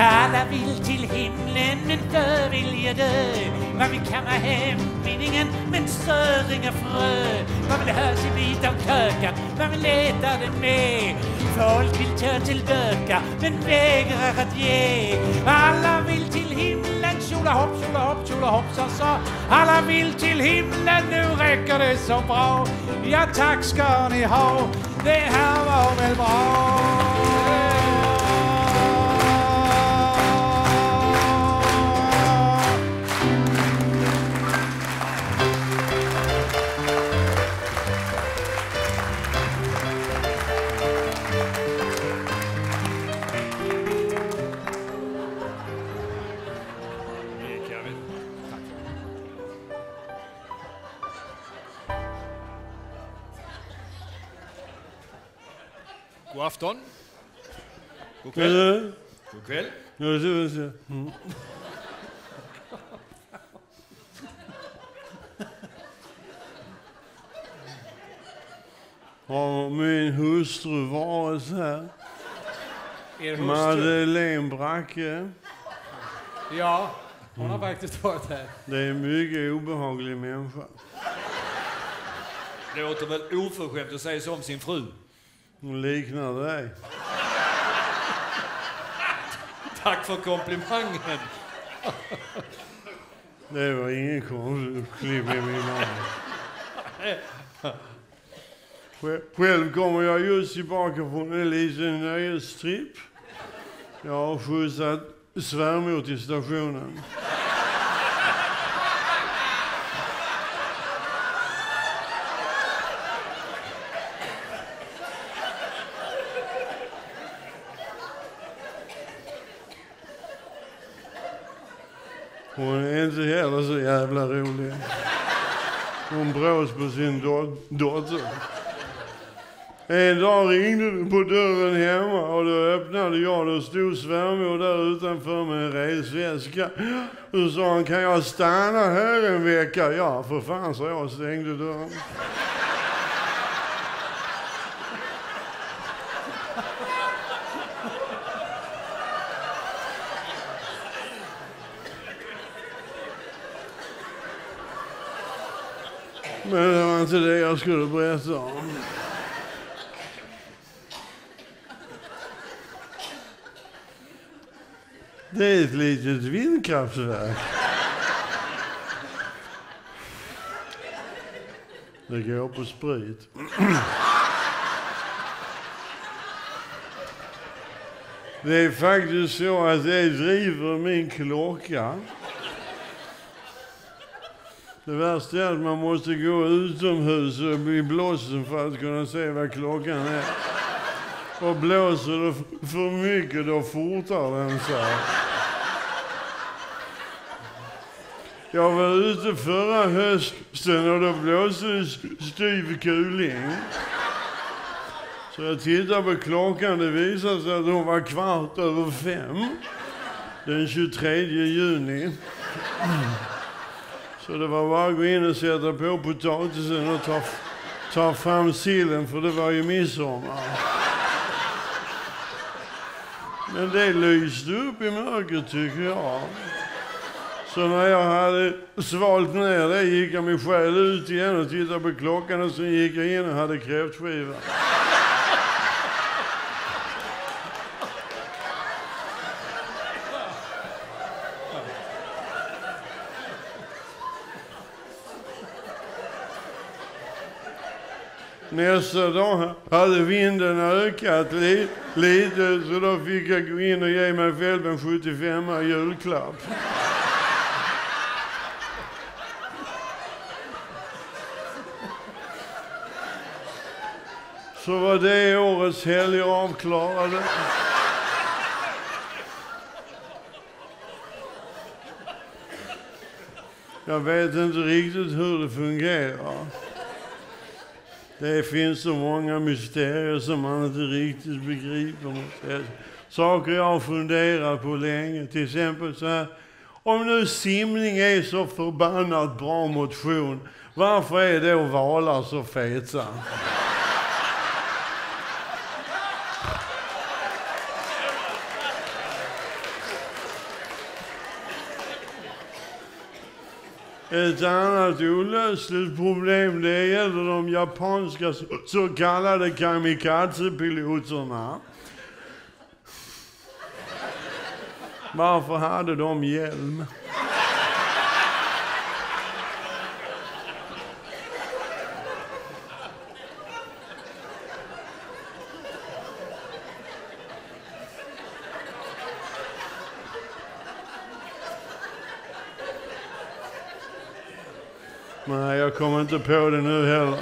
Alla vill till himlen men för vill jag dö. Man vill kamma hem vinningen men sör inga frö. Man vill ha sin bit av kökan, man vill äta den med. Folk vill köra till böka men vägrar att ge. Alla vill till himlen, tjolahopp, tjolahopp, tjolahoppsan sa. Alla vill till himlen, nu räcker det så bra. Ja tack ska ni ha, det här var väl bra. God afton. God kväll. God kväll. Mm. Har min hustru varit här? Er hustru? Madeleine Bracke. Ja, hon har faktiskt varit här. Det är en mycket obehaglig människa. Det låter väl oförskämt att säga så om sin fru. Hon liknar dig. Tack för komplimangen. Det var ingen konstigt klipp min. Sj- Själv kommer jag just tillbaka från en liten nöjestripp. Jag har skjutsat svärmor till stationen. Hon är inte heller så jävla rolig. Hon brås på sin dot- dotter. En dag ringde det på dörren hemma och då öppnade jag. Då stod svärmor där utanför med en resväska. Då sa han, kan jag stanna här en vecka? Ja, för fan, sa jag och stängde dörren. Men det var inte det jag skulle berätta om. Det är ett litet vindkraftverk. Det går på sprit. Det är faktiskt så att det driver min klocka. Det värsta är att man måste gå utomhus och bli blåsen för att kunna se vad klockan är. Och blåser det för mycket då fortar den sig. Jag var ute förra hösten och då blåste det styv kuling. Så jag tittade på klockan. Det visade sig att hon var kvart över fem. Den 23 juni. Så det var bara att gå in och sätta på potatisen och ta, ta fram sillen för det var ju midsommar. Men det lyste upp i mörkret tycker jag. Så när jag hade svalt ner det gick jag med själ ut igen och tittade på klockan och sen gick jag in och hade kräftskiva. Nästa dag hade vinden ökat li, lite så då fick jag gå in och ge mig själv en 75 i julklapp. Så var det årets helger avklarade. Jag vet inte riktigt hur det fungerar. Det finns så många mysterier som man inte riktigt begriper. Saker jag har funderat på länge. Till exempel så här. Om nu simning är så förbannat bra motion, varför är då valar så feta? Ett annat olösligt problem det gäller de japanska så kallade kamikazepiloterna. Varför hade de hjälm? Kommer inte på det nu heller.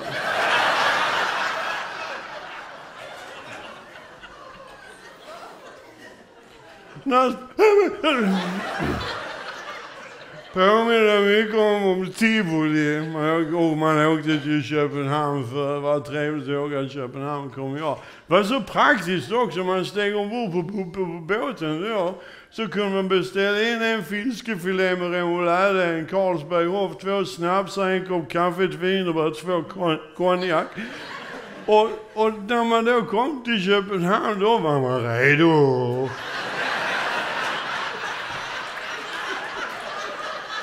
Påminner mycket om, om tivoli. Man, och man åkte till Köpenhamn för det var trevligt att åka till Köpenhamn, kom jag. Det var så praktiskt också. Man steg ombord på, på, på, på båten då. Så kunde man beställa in en fiskefilé med remoulade, en Carlsberg Hoff, två snapsar, en kopp kaffe, ett wienerbröd, två konjak. Och, och när man då kom till Köpenhamn, då var man redo.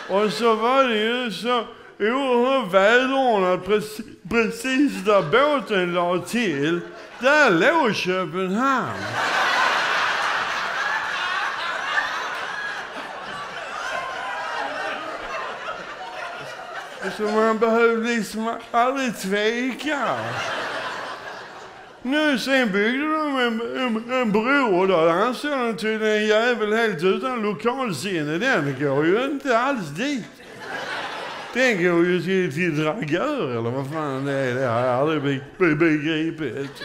Och så var det ju så oerhört välordnat precis, precis där båten la till. Där låg Köpenhamn. Så man behövde liksom aldrig tveka. Nu sen byggde de en, en, en bro och då ansåg de tydligen en jävel helt utan lokalsinne. Den går ju inte alls dit. Den går ju till, till Dragör eller vad fan det är. Det har jag aldrig begripit.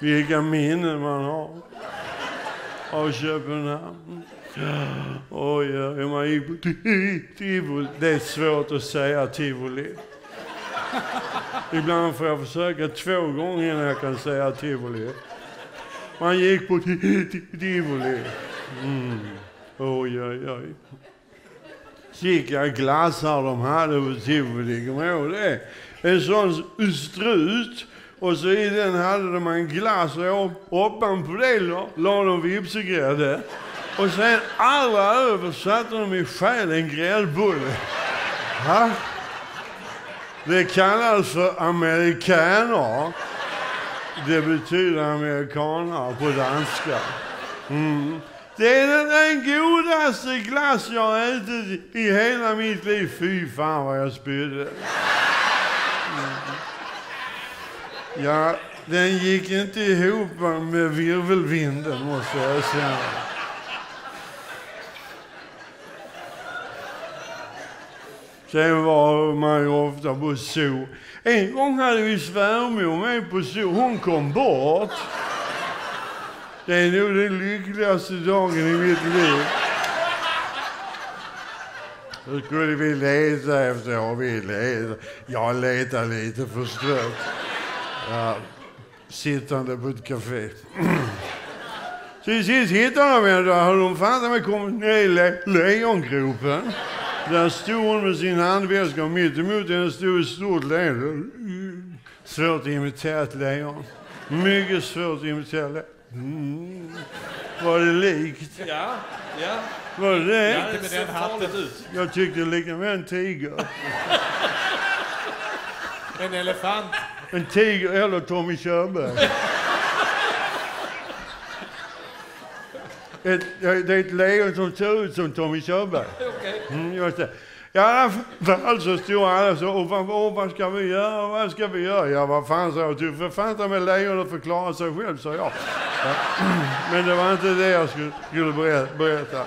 Vilka minnen man har av Köpenhamn. Oj, oj, man gick på tivoli. Det är svårt att säga tivoli. Ibland får jag försöka två gånger innan jag kan säga tivoli. Man gick på tivoli. Mm. Oj, oj, oj. Vilka glassar de hade på tivoli, kommer ihåg det? En sån strut och så i den hade de en glass och ovanpå det la, de vipsegrädde. Och sen allra över satte de i själ en gräddbulle. Ha? Det kallas för amerikaner. Det betyder amerikaner på danska. Mm. Det är den, den godaste glass jag har ätit i hela mitt liv. Fy fan vad jag spydde. Mm. Ja, den gick inte ihop med virvelvinden måste jag säga. Sen var man ju ofta på zoo. En gång hade vi svärmor med på zoo. Hon kom bort. Det är nog den lyckligaste dagen i mitt liv. Då skulle vi leta efter, och vi letade. Jag letade lite förstrött. Ja, sittande på ett café. Till sist hittade de henne. Då hade de fattat mig kommit ner i le lejongropen. Där stod hon med sin handväska och mitt emot henne stod ett stort lejon. Svårt att imitera ett lejon. Mycket svårt att imitera lejon. Mm. Var det likt? Ja, ja. Var det det? Ja, det ser farligt ut. Jag tyckte lika med en tiger. En elefant. En tiger eller Tommy Körberg. Ett, det är ett lejon som ser ut som Tommy Körberg. Okej. Mm, just det. I alla fall så stod alla så, och vad, och vad ska vi göra, vad ska vi göra? Ja, vad fan sa jag, du författar med lejonet förklara sig själv, sa jag. Ja. Men det var inte det jag skulle, skulle berätta-.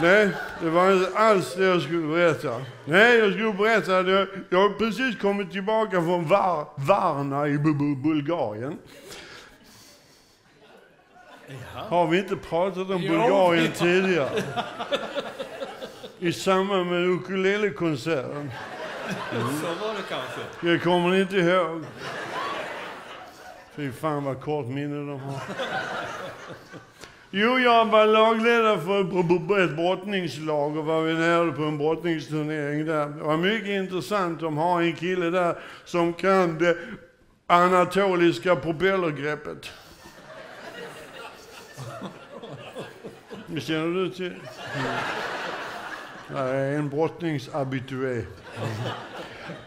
Nej, det var inte alls det jag skulle berätta. Nej, jag skulle berätta att jag, jag precis kommit tillbaka från Var, Varna i Bu- Bu- Bulgarien. Har vi inte pratat om Bulgarien tidigare? I samband med ukulelekonserten. Så var det kanske. Jag kommer inte ihåg. Fy fan vad kort minne de har. Jo, jag var lagledare för ett brottningslag och var vi nere på en brottningsturnering där. Det var mycket intressant. De har en kille där som kan det anatoliska propellergreppet. Känner du till? Jag är en brottningshabitué.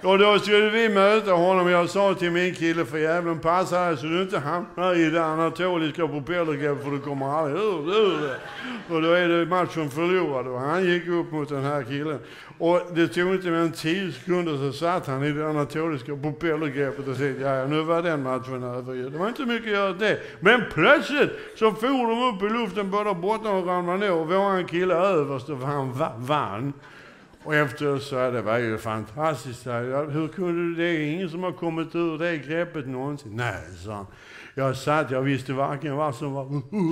Och då skulle vi möta honom. Jag sa till min kille, för jävlen passa dig så du inte hamnar i det anatoliska propellergreppet för du kommer aldrig ur, ur det. Och då är det matchen förlorad. Och han gick upp mot den här killen. Och det tog inte mer än tio sekunder så satt han i det anatoliska propellergreppet och tänkte, ja, ja, nu var den matchen över. ju." Det var inte mycket att göra åt det. Men plötsligt så for de upp i luften, båda borta och ramlade ner. Och våran kille överst, och han vann. Och efteråt sa jag, det var ju fantastiskt. jag. Hur kunde du det? Ingen som har kommit ur det greppet någonsin. Nej, sa han. Jag satt, jag visste varken vad som var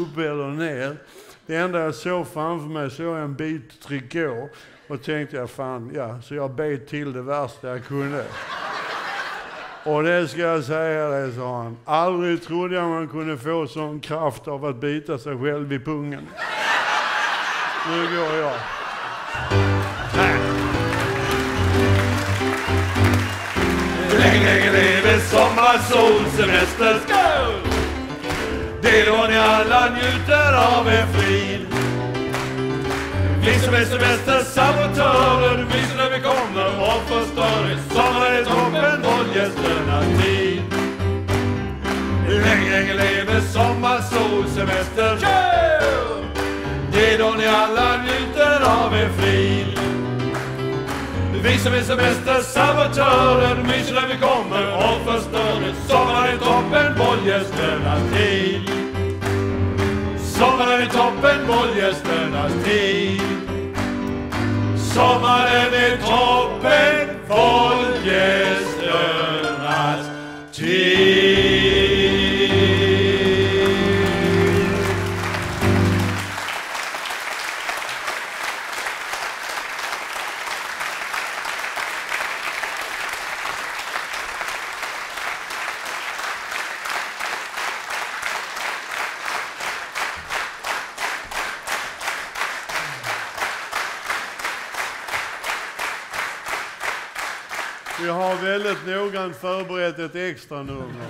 upp eller ner. Det enda jag såg framför mig såg jag en bit trikå. Och tänkte jag, fan, ja, så jag bet till det värsta jag kunde. Och det ska jag säga dig, sa han. Aldrig trodde jag man kunde få sån kraft av att bita sig själv i pungen. Nu går jag. Länge, länge leve sommarsol, semester, skål! Det är då ni alla njuter av er frid. Vi som är semestersabotörer myser när vi kommer och förstör er. Sommar är toppen, våldgästernas tid. Länge, länge leve sommarsol, semester, skål! Det är då ni alla njuter av er frid. Vi som är semestersabotörer myser när vi kommer och förstör det. Sommaren är toppen, bollgästernas tid. Sommaren är toppen, bollgästernas tid. Sommaren är toppen, bollgästernas noggrant förberett ett extra nummer.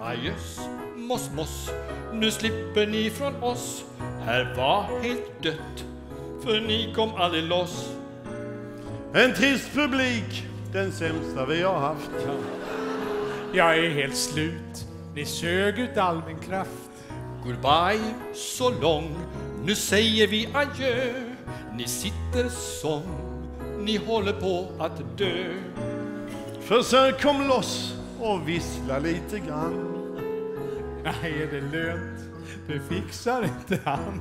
Ajöss, moss, moss, nu slipper ni från oss. Här var helt dött, för ni kom aldrig loss. En trist publik, den sämsta vi har haft. Jag är helt slut. Ni sög ut all min kraft. Goodbye, så lång, nu säger vi adjö. Ni sitter som ni håller på att dö. Försök kom loss och vissla lite grann. Nej, är det lönt? Det fixar inte han.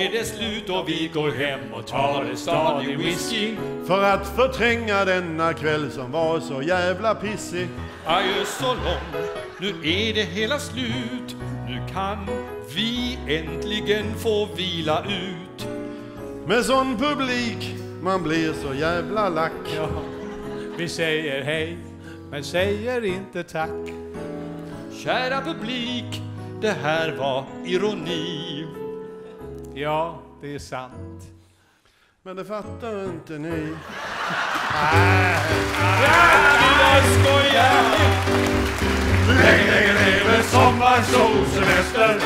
Är det slut och vi går hem och tar en stadig whisky. För att förtränga denna kväll som var så jävla pissig. Adjö så lång, nu är det hela slut. Nu kan vi äntligen få vila ut. Med sån publik, man blir så jävla lack. Ja, vi säger hej, men säger inte tack. Kära publik, det här var ironi. Ja, det är sant. Men det fattar inte ni. Vi bara skojar! Länge, länge leve sommar, sol, semester.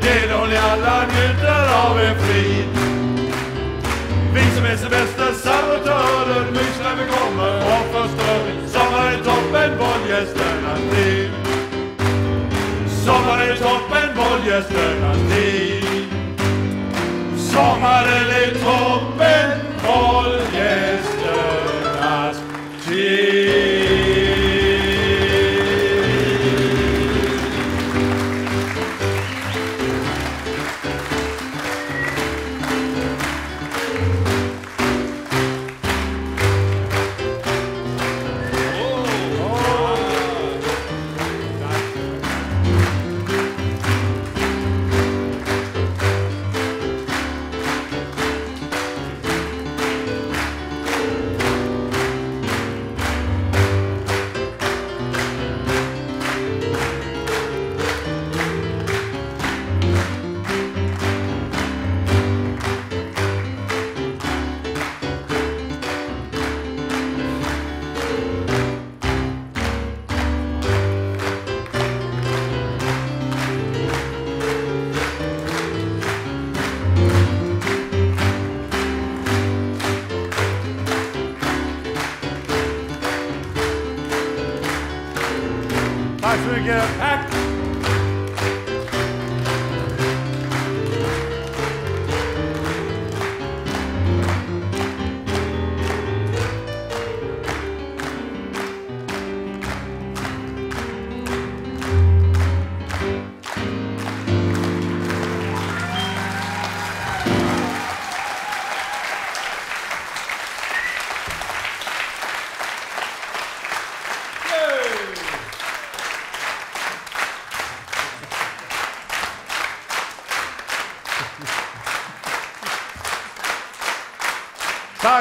Det är då ni alla njuter av en frid. Vi som är semestersabotörer mys när vi kommer och förstör. Sommar är toppen, bollgästernas tid. Sommar är toppen, bollgästernas tid. Sommaren är toppen, bollgästernas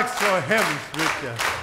Tack så hemskt mycket.